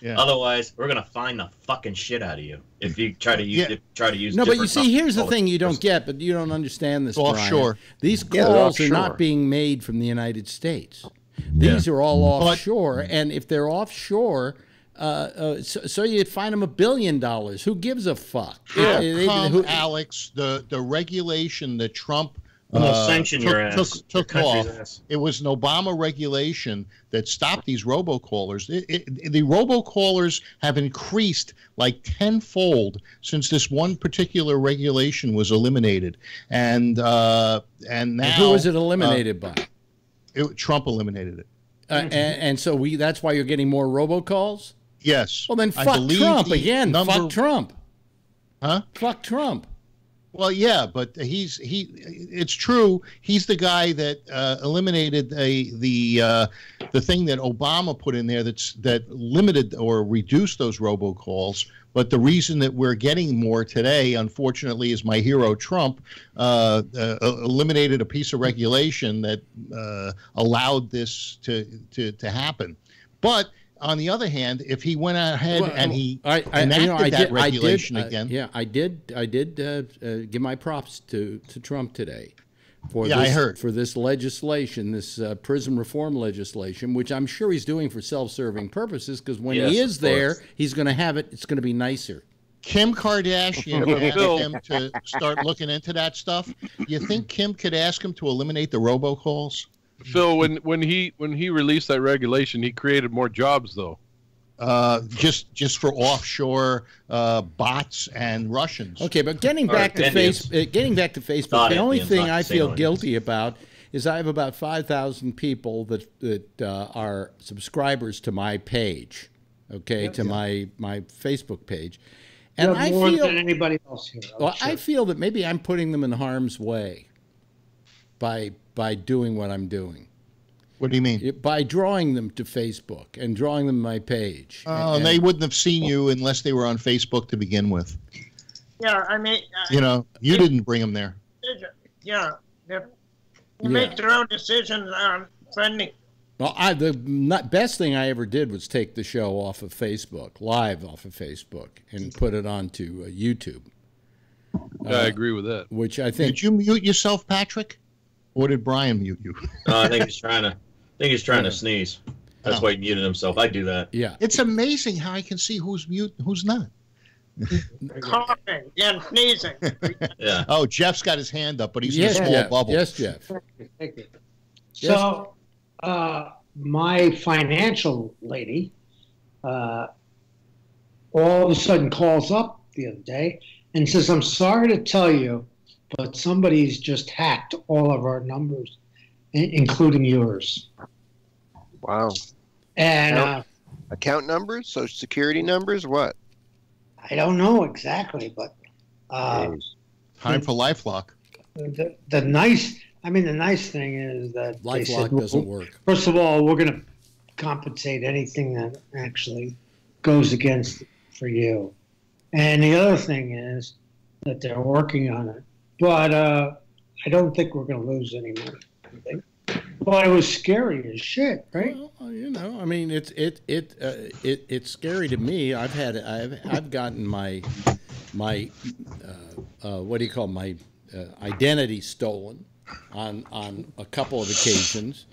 Yeah. Otherwise, we're gonna find the fucking shit out of you if you try to use Yeah. if, try to use. No, but you see, here's the thing you don't get, but you don't understand this. Brian. Offshore. These Yeah, they're calls are not being made from the United States. These are all offshore, and if they're offshore, uh, uh, so, so you'd find them a billion dollars. Who gives a fuck? How they- come, who- Alex, the the regulation that Trump I'm gonna uh, sanction took, your ass. took, took country's off. ass. It was an Obama regulation that stopped these robocallers. It, it, the robocallers have increased like tenfold since this one particular regulation was eliminated, and uh, and now who was it eliminated by? it- Trump eliminated it. Uh, and, and so we that's why you're getting more robocalls? Yes. Well, then fuck Trump again. number- Fuck Trump. Huh? Fuck Trump. Well, yeah, but he's he. It's true. He's the guy that uh, eliminated a, the uh, the thing that Obama put in there that's that limited or reduced those robocalls. But the reason that we're getting more today, unfortunately, is my hero Trump uh, uh, eliminated a piece of regulation that uh, allowed this to, to to happen. But on the other hand, if he went ahead Well, and he I, I, enacted you know, I that did, regulation I did, uh, again, yeah, I did. I did uh, uh, give my props to, to Trump today for Yeah, I this, heard. for this legislation, this uh, prison reform legislation, which I'm sure he's doing for self-serving purposes. Because when Yes, he is there, course. he's going to have it. It's going to be nicer. Kim Kardashian *laughs* asked him to start looking into that stuff. You think Kim could ask him to eliminate the robocalls? Phil, when when he when he released that regulation, he created more jobs though. Uh, just just for offshore uh, bots and Russians. Okay, but getting Or back to Indians. face, uh, getting back to Facebook, Not the only Indians, thing I feel Indians. guilty about is I have about five thousand people that that uh, are subscribers to my page, okay, to my my Facebook page, and You have I more feel than anybody else here. I'm well, I feel that maybe I'm putting them in harm's way by by doing what I'm doing. What do you mean? By drawing them to Facebook and drawing them my page. Oh, and they wouldn't have seen you unless they were on Facebook to begin with. Yeah, I mean, uh, You know, you didn't bring them there. yeah, they Yeah. make their own decisions on friendly. Well, I, the not, best thing I ever did was take the show off of Facebook, live off of Facebook, and put it onto uh, YouTube. Yeah, I agree with that. Which I think Did you mute yourself, Patrick? Or did Brian mute you? *laughs* No, I think he's trying to. I think he's trying Yeah. to sneeze. That's Oh. why he muted himself. I do that. Yeah. It's amazing how I can see who's mute, who's not. *laughs* coughing and sneezing. *laughs* Yeah. Oh, Jeff's got his hand up, but he's yes, in a small Jeff. bubble. Yes, Jeff. Thank you. So, uh, my financial lady, uh, all of a sudden calls up the other day and says, "I'm sorry to tell you, but somebody's just hacked all of our numbers, i- including yours." Wow. And uh, Account numbers, social security numbers, what? I don't know exactly, but uh, Time for LifeLock. the, the nice, I mean, the nice thing is that they said, LifeLock doesn't work. First of all, we're going to compensate anything that actually goes against for you. And the other thing is that they're working on it. But uh, I don't think we're going to lose any money. But it was scary as shit, right? Well, you know, I mean, it's it it uh, it it's scary to me. I've had I've I've gotten my my uh, uh, what do you call it? my uh, identity stolen on on a couple of occasions,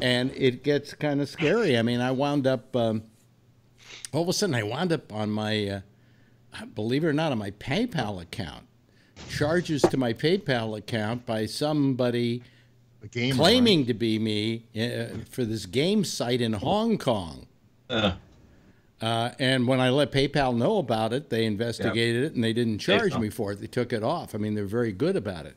and it gets kind of scary. I mean, I wound up um, all of a sudden I wound up on my uh, believe it or not on my PayPal account charges to my PayPal account by somebody gamer, claiming to be me uh, for this game site in Hong Kong. Uh, Uh, and when I let PayPal know about it, they investigated it and they didn't charge me for it. They took it off. I mean, they're very good about it.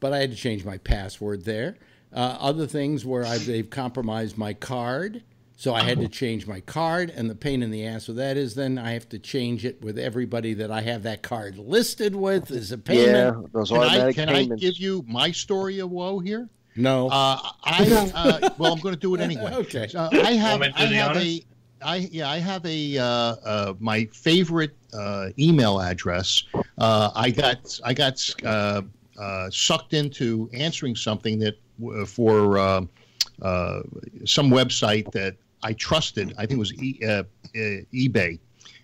But I had to change my password there. Uh, other things where I've, they've compromised my card. So I had to change my card. And the pain in the ass with that is then I have to change it with everybody that I have that card listed with as a payment. Yeah, those Can I, automatic can I give you my story of woe here? No. Uh, I *laughs* uh, well, I'm going to do it anyway. Okay. Uh, I have Want me to I have honors? a I yeah I have a uh, uh, my favorite uh, email address. Uh, I got I got uh, uh, sucked into answering something that w- for uh, uh, some website that I trusted. I think it was e, uh, uh, eBay.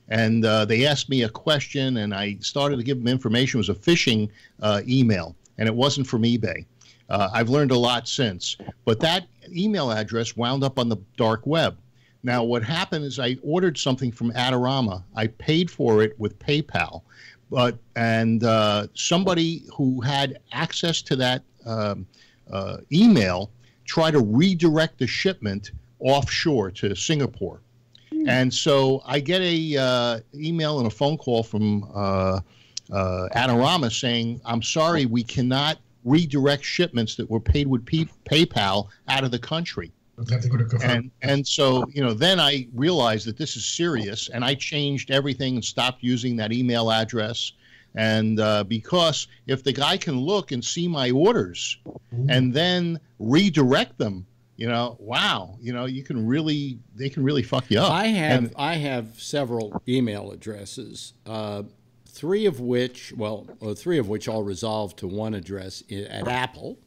And uh, they asked me a question, and I started to give them information. It was a phishing uh, email, and it wasn't from eBay. Uh, I've learned a lot since. But that email address wound up on the dark web. Now, what happened is I ordered something from Adorama. I paid for it with PayPal, but and uh, somebody who had access to that um, email tried to redirect the shipment offshore to Singapore. And so I get a uh, email and a phone call from uh, uh, Adorama saying, "I'm sorry, we cannot redirect shipments that were paid with P- PayPal out of the country." Have to go to confirm. And and so you know, then I realized that this is serious, and I changed everything and stopped using that email address. And uh, because if the guy can look and see my orders, and then redirect them, you know, wow, you know, you can really they can really fuck you up. I have And- I have several email addresses. Uh, three of which, well, uh, three of which all resolve to one address at Apple.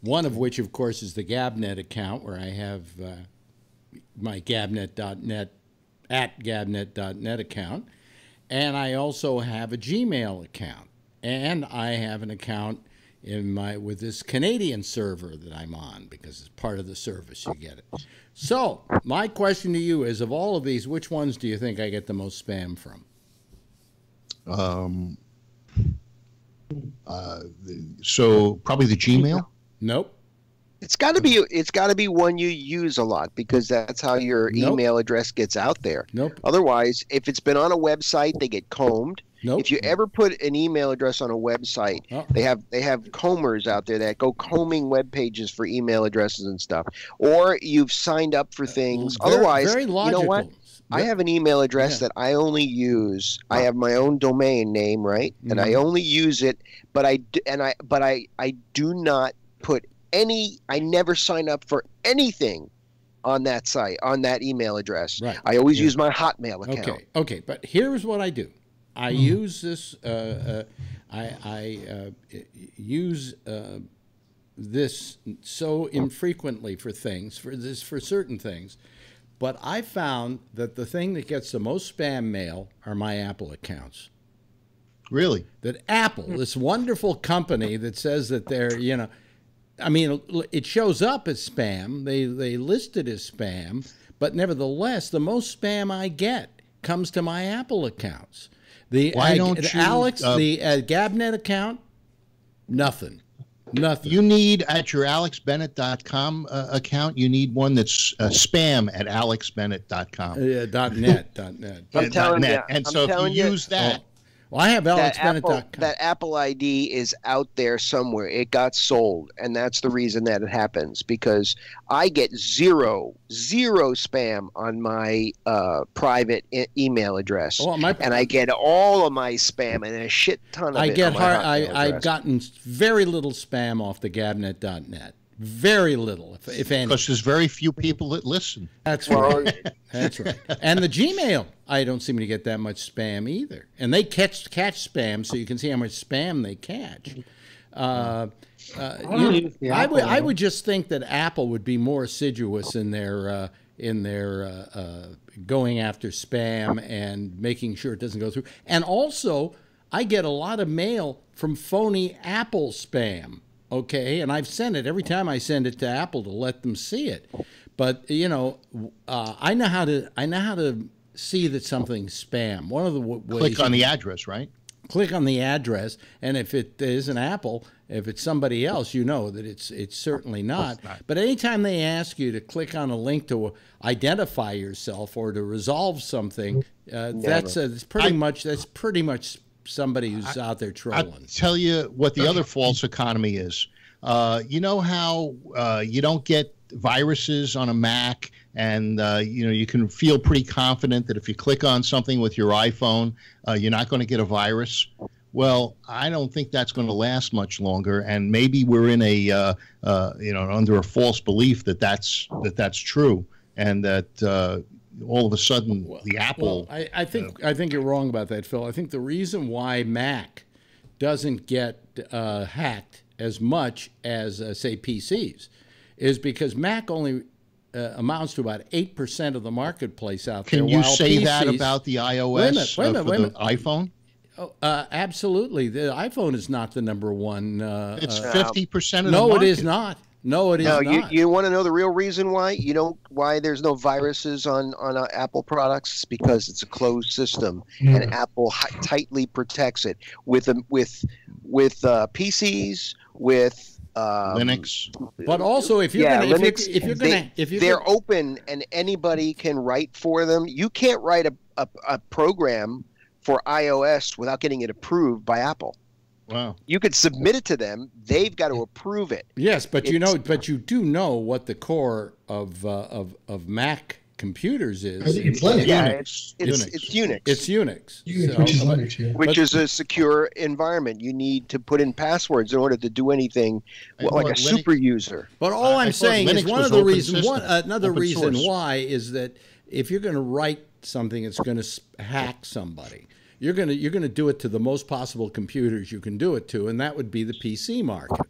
One of which, of course, is the GABNet account where I have uh, my Gabnet.net at Gabnet.net account, and I also have a Gmail account, and I have an account in my with this Canadian server that I'm on because it's part of the service you get it. So my question to you is: of all of these, which ones do you think I get the most spam from? Um, uh, the- so probably the Gmail. Nope. It's got to be it's got to be one you use a lot because that's how your Nope. email address gets out there. Nope. Otherwise, if it's been on a website, they get combed. Nope. If you ever put an email address on a website, Oh. they have they have combers out there that go combing web pages for email addresses and stuff. Or you've signed up for things. Very- Otherwise, very you know what? I have an email address Yeah. that I only use. I have my own domain name, right? And I Mhm. only use it, but I and I but I I do not put any. I never sign up for anything on that site on that email address. Right. I always Yeah. use my Hotmail account. Okay, okay, but here's what I do. I Hmm. use this. Uh, uh, I, I uh, use uh, this so infrequently for things for this for certain things, but I found that the thing that gets the most spam mail are my Apple accounts. Really? That Apple, this wonderful company that says that they're you know. I mean, it shows up as spam. They they list it as spam, but nevertheless, the most spam I get comes to my Apple accounts. The Why uh, don't the you, Alex uh, the uh, GABNet account? Nothing, nothing. You need at your alexbennett.com uh, account. You need one that's uh, spam at alexbennett.com. Yeah, dot net, dot net. I'm Yeah, telling net. you, And I'm so if you you, use that, Well, I have that Apple, alexbennett.com. that Apple ID is out there somewhere. It got sold, and that's the reason that it happens because I get zero, zero spam on my uh, private e- email address, Oh, my- and I get all of my spam and a shit ton of I it. get hard. Hotmail I, I've gotten very little spam off the Gabnet.net. Very little, if, if any. because there's very few people that listen. That's right. That's right. And the Gmail, I don't seem to get that much spam either. And they catch catch spam, so you can see how much spam they catch. Uh, uh, don't you- the I would I would just think that Apple would be more assiduous in their uh, in their uh, uh, going after spam and making sure it doesn't go through. And also, I get a lot of mail from phony Apple spam. Okay, and I've sent it every time I send it to Apple to let them see it. But you know, uh, I know how to I know how to see that something's spam. One of the w- ways Click on the address, right? click on the address, and if it is an Apple, if it's somebody else, you know that it's it's certainly not. But anytime they ask you to click on a link to identify yourself or to resolve something, uh, that's uh, it's pretty much that's pretty much somebody who's out there I trolling. tell you what the other *laughs* false economy is. Uh, you know how uh, you don't get viruses on a Mac, and uh, you know you can feel pretty confident that if you click on something with your iPhone, uh, you're not going to get a virus. Well, I don't think that's going to last much longer, and maybe we're in a uh, uh, you know under a false belief that that's that that's true, and that uh, all of a sudden the Apple. Well, I, I think I think you're wrong about that, Phil. I think the reason why Mac doesn't get uh, hacked as much as uh, say PCs is because Mac only uh, amounts to about eight percent of the marketplace out there. can you say that about the iOS Wait a minute, wait a uh, minute, wait a minute. iPhone? Oh, uh, absolutely, the iPhone is not the number one. Uh, It's uh, fifty percent of the market. no, it is not. No, it is No, you, not. you want to know the real reason why you don't why there's no viruses on on uh, Apple products? It's because it's a closed system, and Apple hi- tightly protects it with um, with with uh, PCs with um, Linux. but also, if you're yeah, gonna, if you're, if you're they, gonna, if you're they're gonna, open and anybody can write for them. You can't write a, a, a program for iOS without getting it approved by Apple. Wow. You could submit it to them. They've got to approve it. Yes, but you know, but you do know what the core of uh, of of Mac computers is. I it's Linux. Yeah, Unix. it's it's, Unix. it's Unix. It's Unix. Unix, So- which is but- Linux, yeah. which But- is a secure environment. You need to put in passwords in order to do anything well, like a Linux- super user. But all I- I I'm thought saying is one of the open reasons. One, another open reason source. why is that if you're going to write something it's going to hack somebody, you're going to you're going to do it to the most possible computers you can do it to, and that would be the PC market.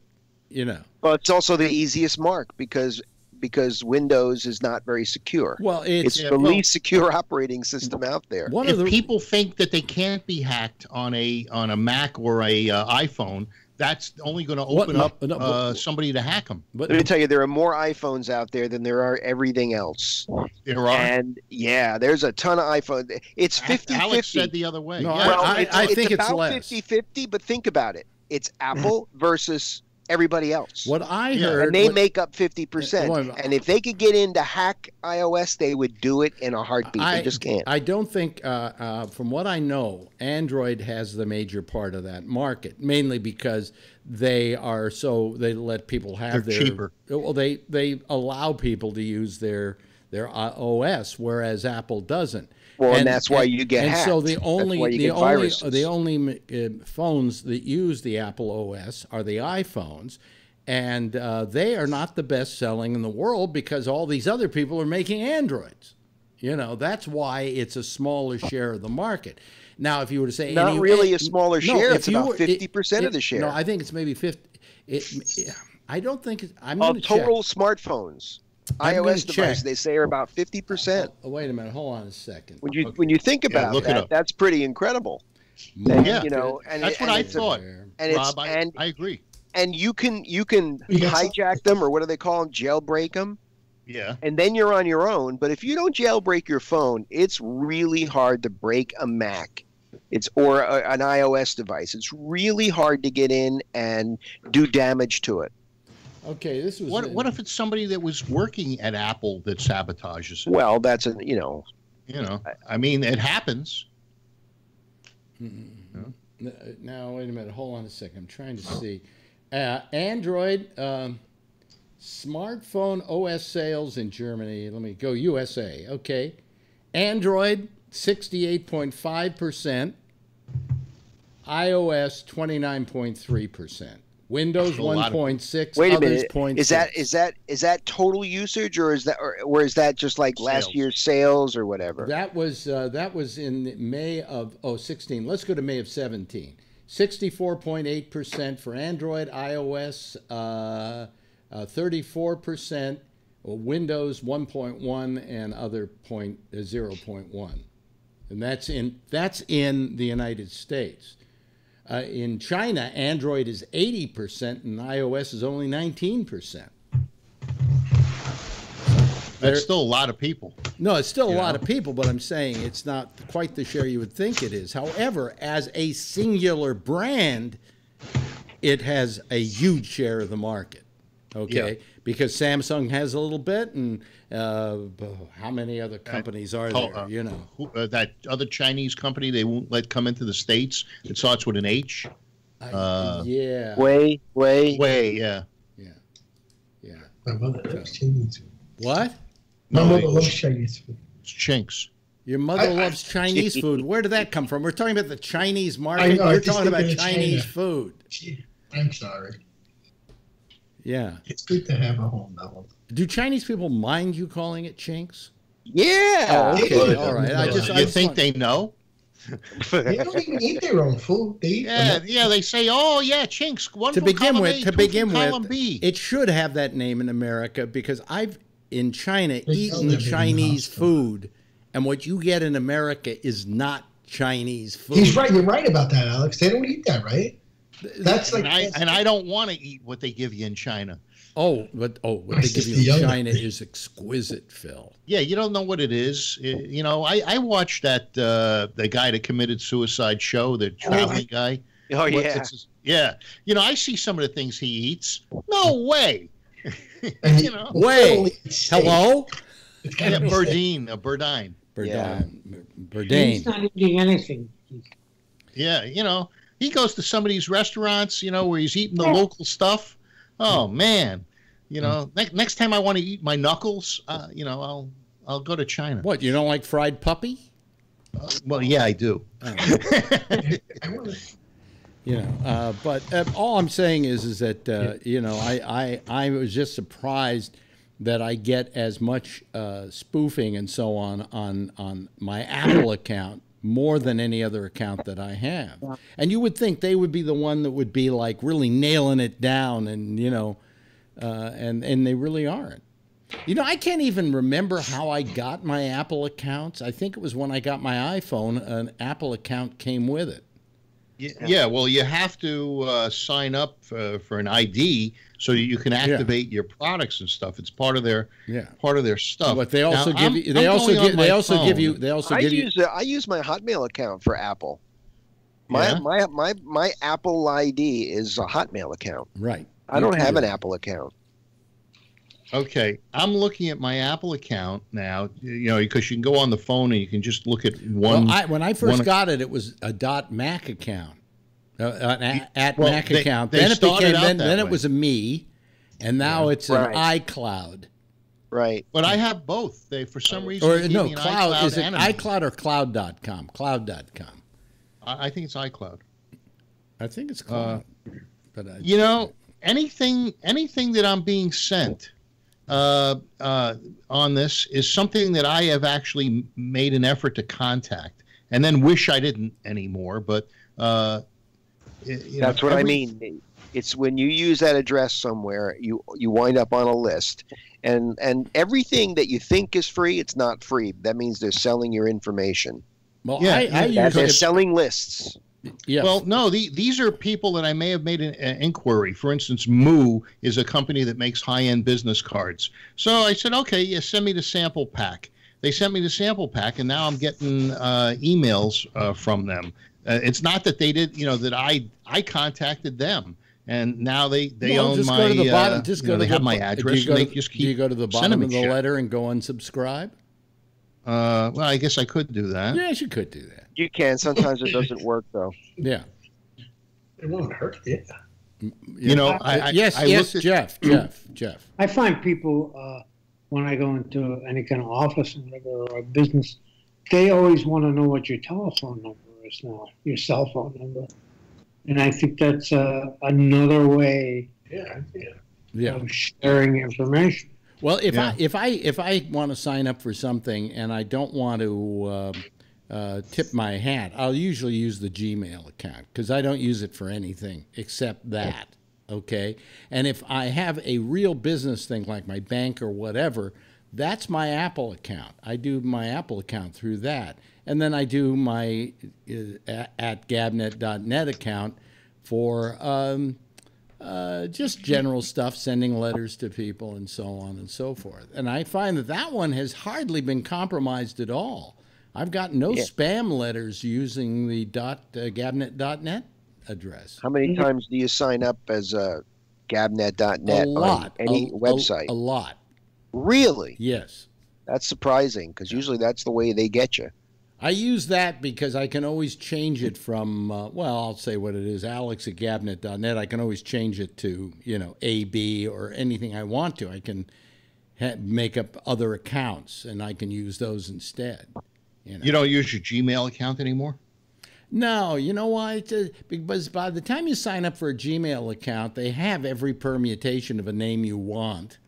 You know. But it's also the easiest mark because because Windows is not very secure. Well, It's it's Yeah, the well- least secure operating system out there. one if of the people think that they can't be hacked on a on a Mac or a uh, iPhone, that's only going to open no, up no, uh, but- somebody to hack them. but Let me tell you, there are more iPhones out there than there are everything else. There are. And yeah, there's a ton of iPhone. It's 50 Alex 50. said the other way. No, yeah. well, I- it's, I it's think it's about less. 50 50, but think about it. It's Apple *clears throat* versus everybody else. what I Yeah, heard, and they what- make up 50%. And if they could get into hack iOS, they would do it in a heartbeat. I they just can't. I don't think, uh, uh, from what I know, Android has the major part of that market, mainly because they are so they let people have They're their cheaper. Well, they they allow people to use their their uh, OS, whereas Apple doesn't. Well, and that's why you get And so the only the only viruses. the only uh, phones that use the Apple OS are the iPhones. and uh, they are not the best selling in the world because all these other people are making Androids. You know, that's why it's a smaller share of the market. Now, if you were to say Not any- really a no, smaller share. if It's about 50% of the share. No, I think it's maybe fifty. It, I don't think it's, I'm Of going to check. total smartphones, I'm iOS devices, check. they say are about 50%. Oh, wait a minute. Hold on a second. When you when you think Yeah, about look that, up. that's pretty incredible. And, Yeah. you know, and That's it- what and I it's a- thought. and it's Rob, I, and I agree. and you can you can You got some- hijack them or what do they call them? Jailbreak them, Yeah. and then you're on your own. But if you don't jailbreak your phone, it's really hard to break a Mac. It's or a, an iOS device. It's really hard to get in and do damage to it. Okay, this was. What what if it's somebody that was working at Apple that sabotages it? Well, that's a you know You know, I mean, it happens. N- Now, wait a minute. Hold on a second. I'm trying to see. Uh, Android um, smartphone OS sales in Germany. Let me go USA. Okay. Android 68.5%. iOS 29.3%. Windows A lot of- 1.6. Wait a others minute. 0.6. Is that is that is that total usage or is that or, or is that just like last year's sales or whatever? That was uh, that was in May of oh 16. Let's go to May of 17. 64.8 percent for Android, iOS uh, uh, 34 percent, Windows 1.1, and other point uh, 0.1, and that's in that's in the United States. Uh, in China, Android is 80 percent, and iOS is only 19 percent. That's still a lot of people. No, it's still a You lot know? of people, but I'm saying it's not quite the share you would think it is. However, as a singular brand, it has a huge share of the market. Okay, Yeah. because Samsung has a little bit, and uh, how many other companies are Oh, there? uh, You know, Who- uh, that other Chinese company they won't let come into the states. It starts with an H. I- uh, yeah, Way, way. Way, yeah. yeah, yeah. My mother loves Chinese food. What? My No, mother loves Chinese food. It's Chinks. Your mother I- I- loves Chinese food. Where did that come from? We're talking about the Chinese market. know, you're just talking about Chinese China. food. I'm sorry. Yeah. It's good to have a home now. Do Chinese people mind you calling it chinks? Yeah. Oh, okay, Yeah. all right. I just, I you just think want- they know? *laughs* They don't even eat their own food. They Yeah, yeah. They say, "Oh, yeah, Chinks." One to begin column with, A, to begin with, B. it should have that name in America because I've in China They eaten sell that in the Chinese food, and what you get in America is not Chinese food. He's right. You're right about that, Alex. They don't eat that, right? That's like and I and I don't want to eat what they give you in China. Oh, but oh, what they give you in younger China thing. is exquisite, Phil. Yeah, you don't know what it is. I- you know, I I watched that uh, the guy that committed suicide show, the traveling guy. Oh What- yeah. it's- yeah. You know, I see some of the things he eats. No way. *laughs* You know. Way, hello, It's kind Yeah, of Burdine, a Burdine. Bourdain. He's not eating anything. Yeah, you know, he goes to some of these restaurants, you know, where he's eating the local stuff. Oh man, you know, next next time I want to eat my knuckles, uh, you know, I'll I'll go to China. What you don't like fried puppy? Uh, well, yeah, I do. I wanna- you know uh, but uh, all i'm saying is is that uh, you know I, I i was just surprised that i get as much uh, spoofing and so on on on my apple account more than any other account that i have and you would think they would be the one that would be like really nailing it down and you know uh, and and they really aren't you know, I can't even remember how I got my Apple accounts. I think it was when I got my iPhone, an Apple account came with it. Y- Yeah, well, you have to uh, sign up uh, for an ID so you can activate your products and stuff. It's part of their Yeah. part of their stuff. But they also Now, give you. They I'm also going on give. They my also give you. They also I give you. use uh, I use my Hotmail account for Apple. My Yeah? my my my Apple ID is a Hotmail account. Right. I don't You have an Apple account. Okay, I'm looking at my Apple account now. You know, because you can go on the phone and you can just look at one. Well, I, when I first one- got it, it was a dot Mac account, uh, an a- at Well, Mac they- account. they then it became. Then, then it was a me, and now it's Right. an iCloud. Right. but I have both. They for some reason Or no, cloud. iCloud Is it and a me. iCloud or Cloud.com? Cloud.com. I I think it's iCloud. I think it's Uh, Cloud. but I, You know, anything anything that I'm being sent uh, uh, on this is something that I have actually made an effort to contact, and then wish I didn't anymore. But uh, y- you know, That's what I mean. It's when you use that address somewhere, you you wind up on a list, and and everything that you think is free, it's not free. That means they're selling your information. Well, Yeah, I, I That use they're it. selling lists. Yeah. Well, no, the, these are people that I may have made an, an inquiry. For instance, Moo is a company that makes high-end business cards. So I said, okay, yeah, send me the sample pack. They sent me the sample pack, and now I'm getting uh, emails uh, from them. Uh, it's not that they did, you know, that I I contacted them, and now they they Well, own just my. go to the bottom. uh, Just you go know, to they the have my bo- do you address, go and they to- just keep. Do you go to the bottom of the shit. letter and go unsubscribe? Uh, well, I guess I could do that. Yes, you could do that. You can. Sometimes it doesn't work though. Yeah. It won't hurt. Yeah. You know, I, I yes, I yes, looked at- Jeff, Jeff, Jeff. I find people uh, when I go into any kind of office or whatever or a business, they always want to know what your telephone number is now, your cell phone number, and I think that's uh, another way Yeah. Yeah. Yeah. of sharing information. Well, if Yeah. I if I if I want to sign up for something and I don't want to uh, uh, tip my hat, I'll usually use the Gmail account because I don't use it for anything except that. Okay, and if I have a real business thing like my bank or whatever, that's my Apple account. I do my Apple account through that, and then I do my uh, at gabnet.net account for. Um, uh, just general stuff, sending letters to people and so on and so forth. And I find that that one has hardly been compromised at all. I've got no Yeah. spam letters using the dot uh, gabnet.net address. How many times do you sign up as a Gabnet.net a lot. on any a, a- website? A, lot. really? Yes. That's surprising because usually that's the way they get you. I use that because I can always change it from, uh, well, I'll say what it is, alex at gabnet.net. I can always change it to, you know, AB or anything I want to. I can ha- make up other accounts and I can use those instead. You know. You don't use your Gmail account anymore. No, you know why? It's a- because by the time you sign up for a Gmail account, they have every permutation of a name you want.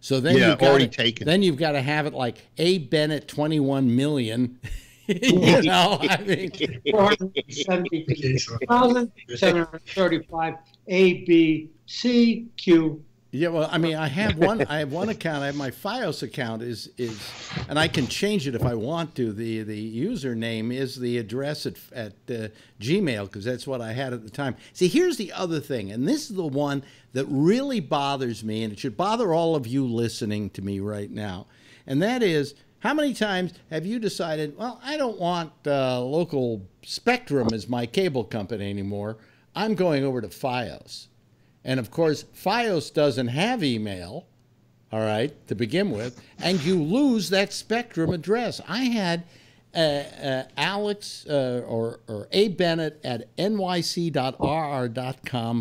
So then Yeah, you've got already to, taken. Then you've got to have it like A Bennett twenty one million. *laughs* *laughs* you know, I mean, 472,735 A, B, C, Q. yeah. Well, I mean, I have one. I have one account. I have my FiOS account is is, and I can change it if I want to. the The username is the address at at uh, Gmail because that's what I had at the time. See, here's the other thing, and this is the one that really bothers me, and it should bother all of you listening to me right now, and that is. How many times have you decided, well, I don't want uh, local Spectrum as my cable company anymore. I'm going over to FiOS. And of course, FiOS doesn't have email, all right, to begin with, and you lose that Spectrum address. I had uh, uh, Alex uh, or, or A. Bennett at nyc.rr.com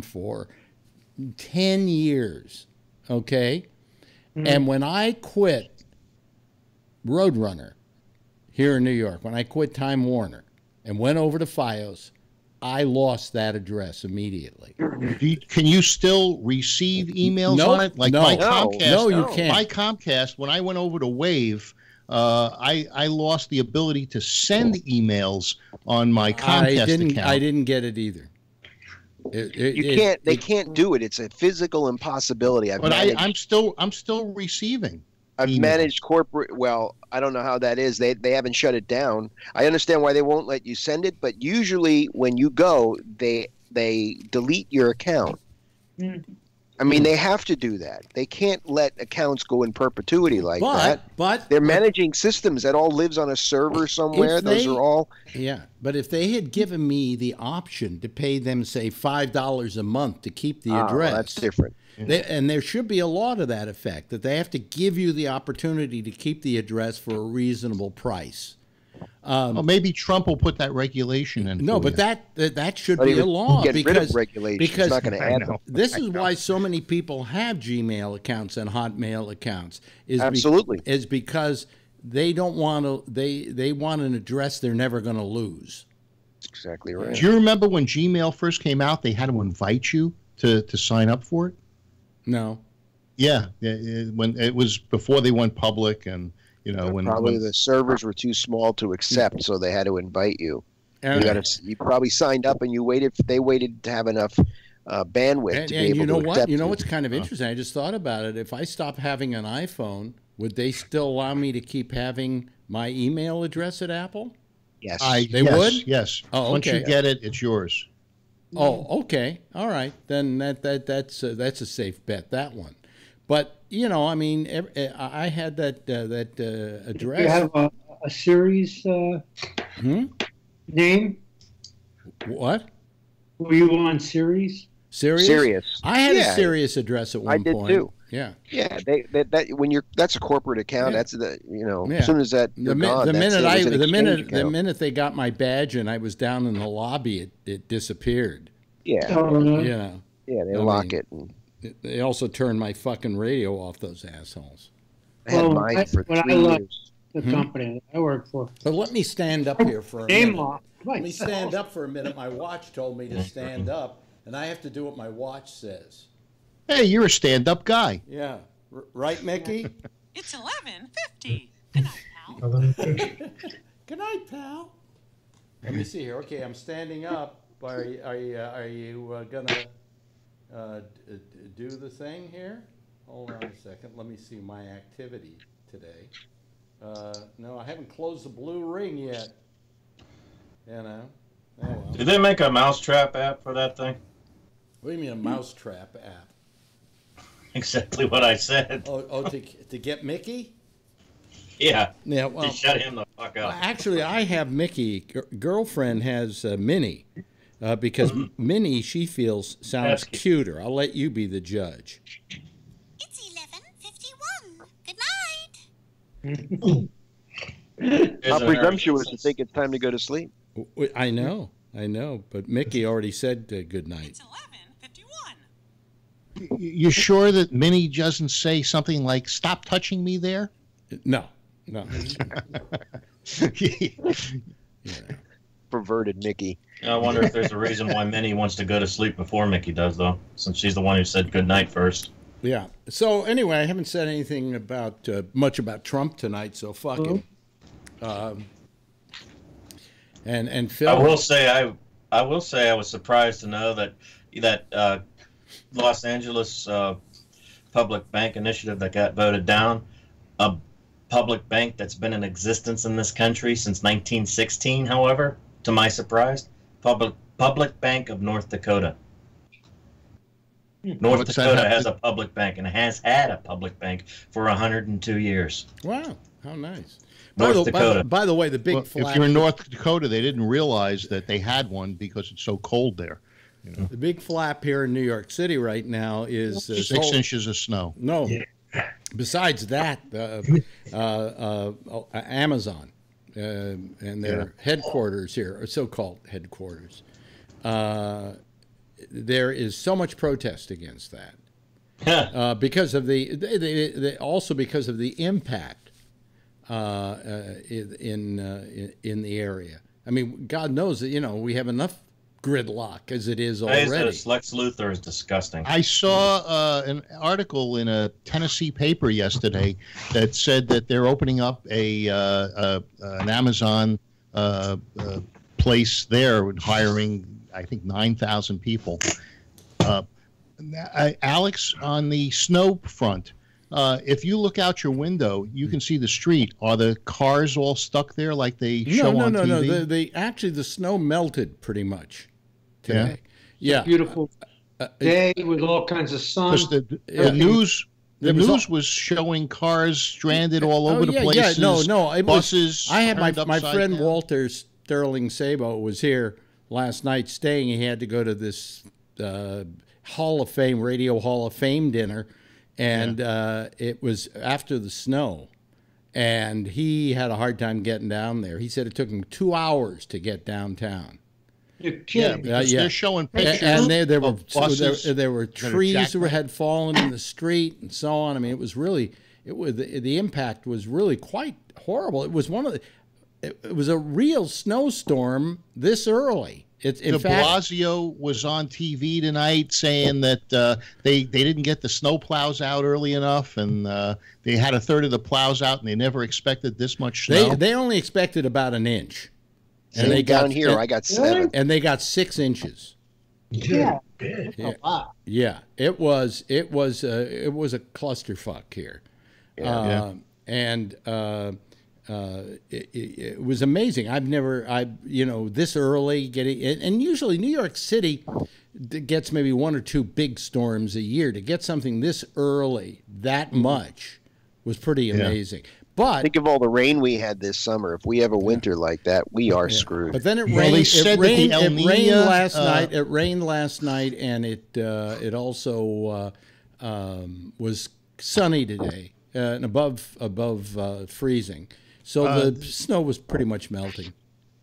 for 10 years, okay? And when I quit Roadrunner here in New York, when I quit Time Warner and went over to FiOS, I lost that address immediately. You, can you still receive emails Nope, on it? Like no. my No, Comcast. no, you can't. My Comcast, when I went over to Wave, uh, I I lost the ability to send emails on my Comcast I Comcast didn't. account. I didn't get it either. It- it- You can't. They it- can't do it. It's a physical impossibility. I've but I, I'm still I'm still receiving. I've managed corporate. Well, I don't know how that is. They they haven't shut it down. I understand why they won't let you send it, but usually when you go, they they delete your account. Mm. I mean, they have to do that. They can't let accounts go in perpetuity like but that. but They're managing systems that all lives on a server somewhere. Those are all yeah. But if they had given me the option to pay them, say five dollars a month to keep the well, address, that's different. They, and there should be a law to that effect that they have to give you the opportunity to keep the address for a reasonable price. Um, well, maybe Trump will put that regulation in. No, but you. that that, that should But be a was law getting rid of because regulations. because It's not going to *laughs* I add know. this is why so many people have Gmail accounts and Hotmail accounts. Is be- Absolutely. is because they don't want to. They they want an address they're never going to lose. That's exactly right. Do you remember when Gmail first came out? They had to invite you to to sign up for it? No. Yeah, yeah, yeah, when it was before they went public, and you know when probably when- the servers were too small to accept, so they had to invite you. And, You got to. You probably signed up and you waited. They waited to have enough uh, bandwidth and, to be able you know to what? accept You know what's kind of interesting? I just thought about it. If I stop having an iPhone, would they still allow me to keep having my email address at Apple? Yes. I They yes, would? yes. Oh, Once you get it, it's yours. Oh, okay, all right. Then that that that's uh, that's a safe bet. That one. But you know, I mean, ev- uh, I I had that uh, that uh, address. you have a, a series uh, Hmm? name? What? Were you on series? Sirius? Sirius. I had Yeah. a Sirius address at one I one did point. too. Yeah. Yeah, they, that that when you're that's a corporate account. Yeah. That's the you know Yeah. as soon as that The, mi- gone, the minute. I the exchange minute the minute they got my badge and I was down in the lobby, it, it disappeared. yeah Oh, no. You yeah they I lock mean- it. And They also turned my fucking radio off. Those assholes. I had Well, mine I- for when I three left- years. The Hmm? company I work for. But let me stand up here for a Name minute. off. Let me stand up for a minute. My watch told me to stand up, and I have to do what my watch says. Hey, you're a stand-up guy. Yeah. R- right, Mickey? *laughs* It's 11.50. Good night, pal. *laughs* Good night, pal. Let me see here. Okay, I'm standing up. Are you, are you, are you uh, gonna uh, d- d- do the thing here? Hold on a second. Let me see my activity today. Uh, no, I haven't closed the blue ring yet. You know. Oh well. Did they make a mousetrap app for that thing? What do you mean a mousetrap app? *laughs* Exactly what I said. Oh, oh to, to get Mickey? Yeah. Yeah, well, to shut him the fuck well, up. actually, I have Mickey. G- girlfriend has uh, Minnie uh, because Minnie, she feels, sounds That's cute. cuter. I'll let you be the judge. It's 11.51. Good night. *laughs* Isn't How presumptuous to think it's time to go to sleep. I know, I know, but Mickey already said uh, good night. It's 11.51. Y- You sure that Minnie doesn't say something like "Stop touching me" there? No, no. *laughs* Yeah. Perverted Mickey. I wonder if there's a reason why Minnie wants to go to sleep before Mickey does, though, since she's the one who said good night first. Yeah. So anyway, I haven't said anything about uh, much about Trump tonight, so fuck him. Um, and and Phil. I will say I I will say I was surprised to know that that uh, Los Angeles uh, public bank initiative that got voted down, a public bank that's been in existence in this country since 1916. However, to my surprise, public Public Bank of North Dakota. North What's Dakota has a public bank and has had a public bank for 102 years. Wow, how nice. North by, the, by, Dakota. the, by the way, the big Well, flap. if you're in North Dakota, they didn't realize that they had one because it's so cold there. The big flap here in New York City right now is uh, Six sold- inches of snow. No. Besides that, uh, uh, uh, uh, Amazon uh, and their Yeah. headquarters here, or so-called headquarters, uh, there is so much protest against that uh, because of the, they, they, they, also because of the impact uh, uh, in in, uh, in in the area. I mean, God knows that you know we have enough gridlock as it is already. this Lex Luthor is disgusting. I saw uh, an article in a Tennessee paper yesterday that said that they're opening up a, uh, uh, an Amazon uh, uh, place there, hiring I think nine thousand people. Uh, I, Alex, on the snow front, uh, if you look out your window, you can see the street. Are the cars all stuck there like they No, show no, on no, TV? no. The, the actually the snow melted pretty much today. Yeah, Beautiful Uh, day with all kinds of sun. The, the news, the There was news was showing cars stranded all Oh, over the yeah, places. Yeah, no, no. It buses. was, I had my my friend down. Walter Sterling Sabo was here last night staying. He had to go to this uh, Hall of Fame, Radio Hall of Fame dinner, and uh, it was after the snow. And he had a hard time getting down there. He said it took him two hours to get downtown. You're Yeah, because yeah. they're showing pictures. and there, there were of buses there, there were trees that were, had fallen in the street and so on. I mean, it was really it was the, the impact was really quite horrible. It was one of the it, it was a real snowstorm this early It's in De fact. Blasio was on TV tonight saying that uh, they they didn't get the snow plows out early enough, and uh, they had a third of the plows out, and they never expected this much snow. They they only expected about an inch, Same they down got- here. and- I got seven. and they got six inches. Yeah. Yeah. Yeah, it was it was uh, it was a clusterfuck here, Yeah. Um, and uh, uh, it, it, it was amazing. I've never I you know this early getting and and usually New York City gets maybe one or two big storms a year. To get something this early that much was pretty amazing. But Think of all the rain we had this summer. If we have a winter like that, we are screwed. But then it Well, rained. they it said the rained, El it rained last uh, night. It rained last night, and it uh, it also uh, um, was sunny today, uh, and above above uh, freezing. So Uh, the snow was pretty much melting.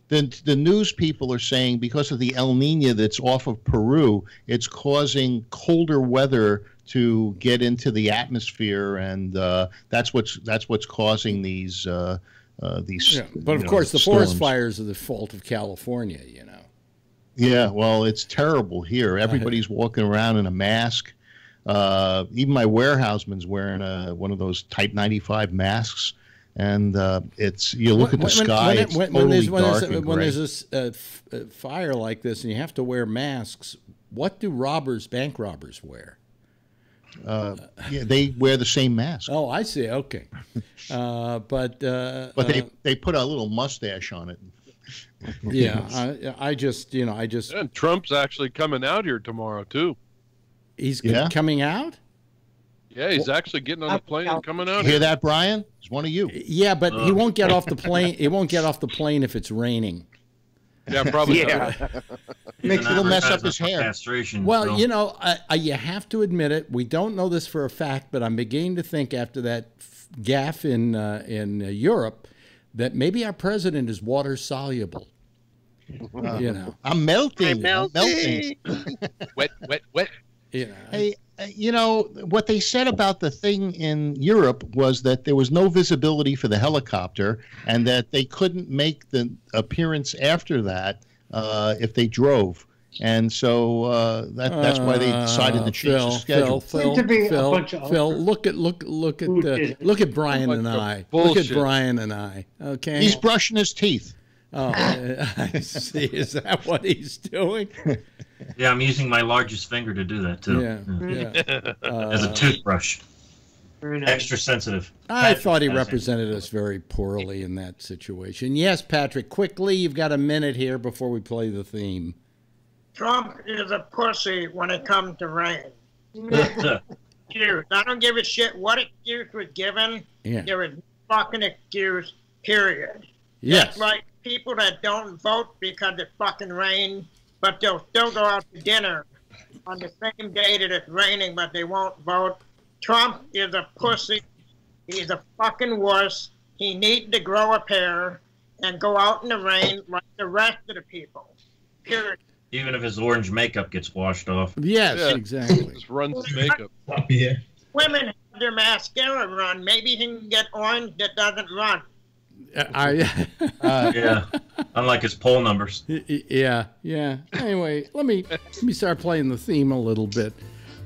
the the news people are saying because of the El Nino that's off of Peru, it's causing colder weather to get into the atmosphere, and uh, that's what's that's what's causing these uh, uh, these. Yeah, but of you know, course, the forest fires are the fault of California. You know. Yeah, well, it's terrible here. Everybody's walking around in a mask. Uh, even my warehouseman's wearing a, one of those Type 95 masks. And uh, it's you look at the sky, it- it's when, totally there's, when, dark there's, and when there's uh, uh, fire like this, and you have to wear masks. What do robbers, bank robbers, wear? Uh, yeah, they wear the same mask, Oh, I see. Okay, *laughs* uh, but uh, but they, uh, they put a little mustache on it. yeah, *laughs* I, I just you know I just And Trump's actually coming out here tomorrow too. he's Yeah? coming out. Yeah, he's actually getting on the plane and coming out Hear here. that, Brian? It's one of you. Yeah, but he won't get off the plane. *laughs* He won't get off the plane if it's raining. *laughs* Yeah, probably. Yeah. Makes an it'll mess up his hair. Castration. Well, so- you know, I, I, you have to admit it. We don't know this for a fact, but I'm beginning to think after that f- gaff in uh, in uh, Europe that maybe our president is water soluble. *laughs* you know, I'm melting. I'm melting. *laughs* Wet, wet, wet. you know. Hey, uh, you know what they said about the thing in Europe was that there was no visibility for the helicopter, and that they couldn't make the appearance after that uh, if they drove, and so uh, that that's why they decided to Uh, change Phil, the schedule. Phil, Seemed to be a Phil, bunch of Phil, look at look look at uh, look at Brian and of I. Look at. Brian and I. Okay. He's brushing his teeth. oh, *laughs* I see. Is that what he's doing? *laughs* *laughs* yeah, I'm using my largest finger to do that too. Yeah. Yeah. *laughs* As a Uh, toothbrush, nice. extra sensitive. I Patrick thought he represented us very poorly in that situation. Yes, Patrick, quickly, you've got a minute here before we play the theme. Trump is a pussy when it comes to rain. *laughs* Excuse. I don't give a shit what excuse was given. Yeah. There is no fucking excuse, period. Yes. Like people that don't vote because it fucking rained, but they'll still go out to dinner on the same day that it's raining, but they won't vote. Trump is a pussy. He's a fucking wuss. He needs to grow a pair and go out in the rain like the rest of the people. Period. Even if his orange makeup gets washed off. Yes, Yeah. exactly. Just runs *laughs* the makeup. Yeah. Women have their mascara run. Maybe he can get orange that doesn't run. I, Uh, *laughs* Yeah. Unlike his poll numbers. yeah, yeah. Anyway, let me let me start playing the theme a little bit.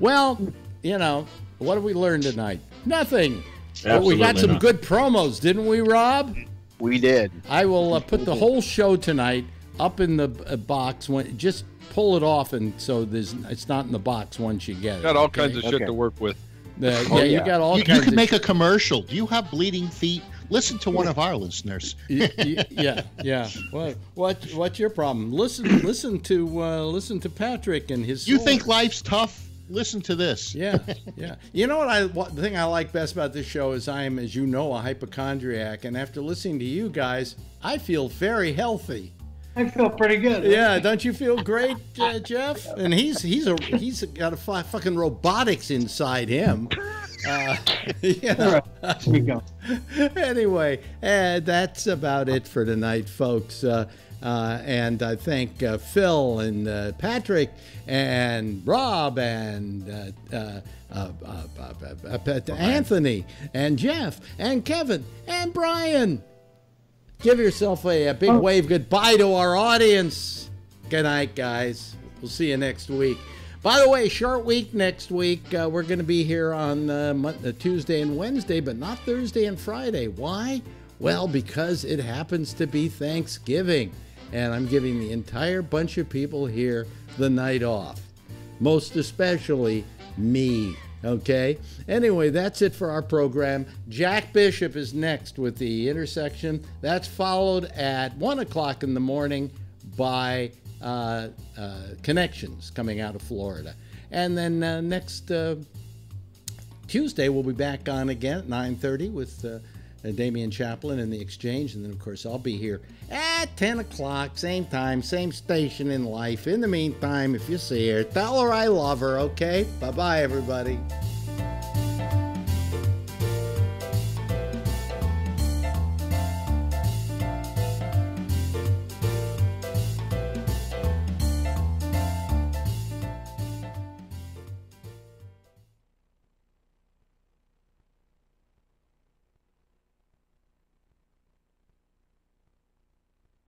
Well, you know, what have we learned tonight? Nothing. But we got some not. good promos, didn't we, Rob? We did. I will uh, put the whole show tonight up in the uh, box when just pull it off and so there's it's not in the box once you get it. Got all okay? kinds of shit Okay. to work with. Uh, yeah, Oh, you got all you, you kinds could of make a commercial. Do you have bleeding feet? Listen to one of our listeners. Y- y- yeah, yeah. What, what, what's your problem? Listen, listen to, uh, listen to Patrick and his. You story. think life's tough? Listen to this. Yeah, yeah. You know what I? What, the thing I like best about this show is I am, as you know, a hypochondriac, and after listening to you guys, I feel very healthy. I feel pretty good. Yeah, don't you feel great, uh, Jeff? And he's he's a he's got a fi- fucking robotics inside him. Uh, *laughs* you know. right, be *laughs* anyway, uh, that's about it for tonight, folks. Uh, uh, and I thank uh, Phil and uh, Patrick and Rob and uh, uh, uh, uh, uh, uh, uh, Anthony and Jeff and Kevin and Brian. Give yourself a, a big wave goodbye to our audience. Good night, guys. We'll see you next week. By the way, short week next week. Uh, we're going to be here on uh, uh, Tuesday and Wednesday, but not Thursday and Friday. Why? Well, because it happens to be Thanksgiving, and I'm giving the entire bunch of people here the night off. Most especially me. Okay? Anyway, that's it for our program. Jack Bishop is next with the intersection. That's followed at 1 o'clock in the morning by uh, uh, Connections coming out of Florida. And then uh, next uh, Tuesday, we'll be back on again at 9.30 with uh, Damian Chaplin and The Exchange. And then, of course, I'll be here at 10 o'clock, same time, same station in life. In the meantime, if you see her, tell her I love her, okay? Bye-bye, everybody.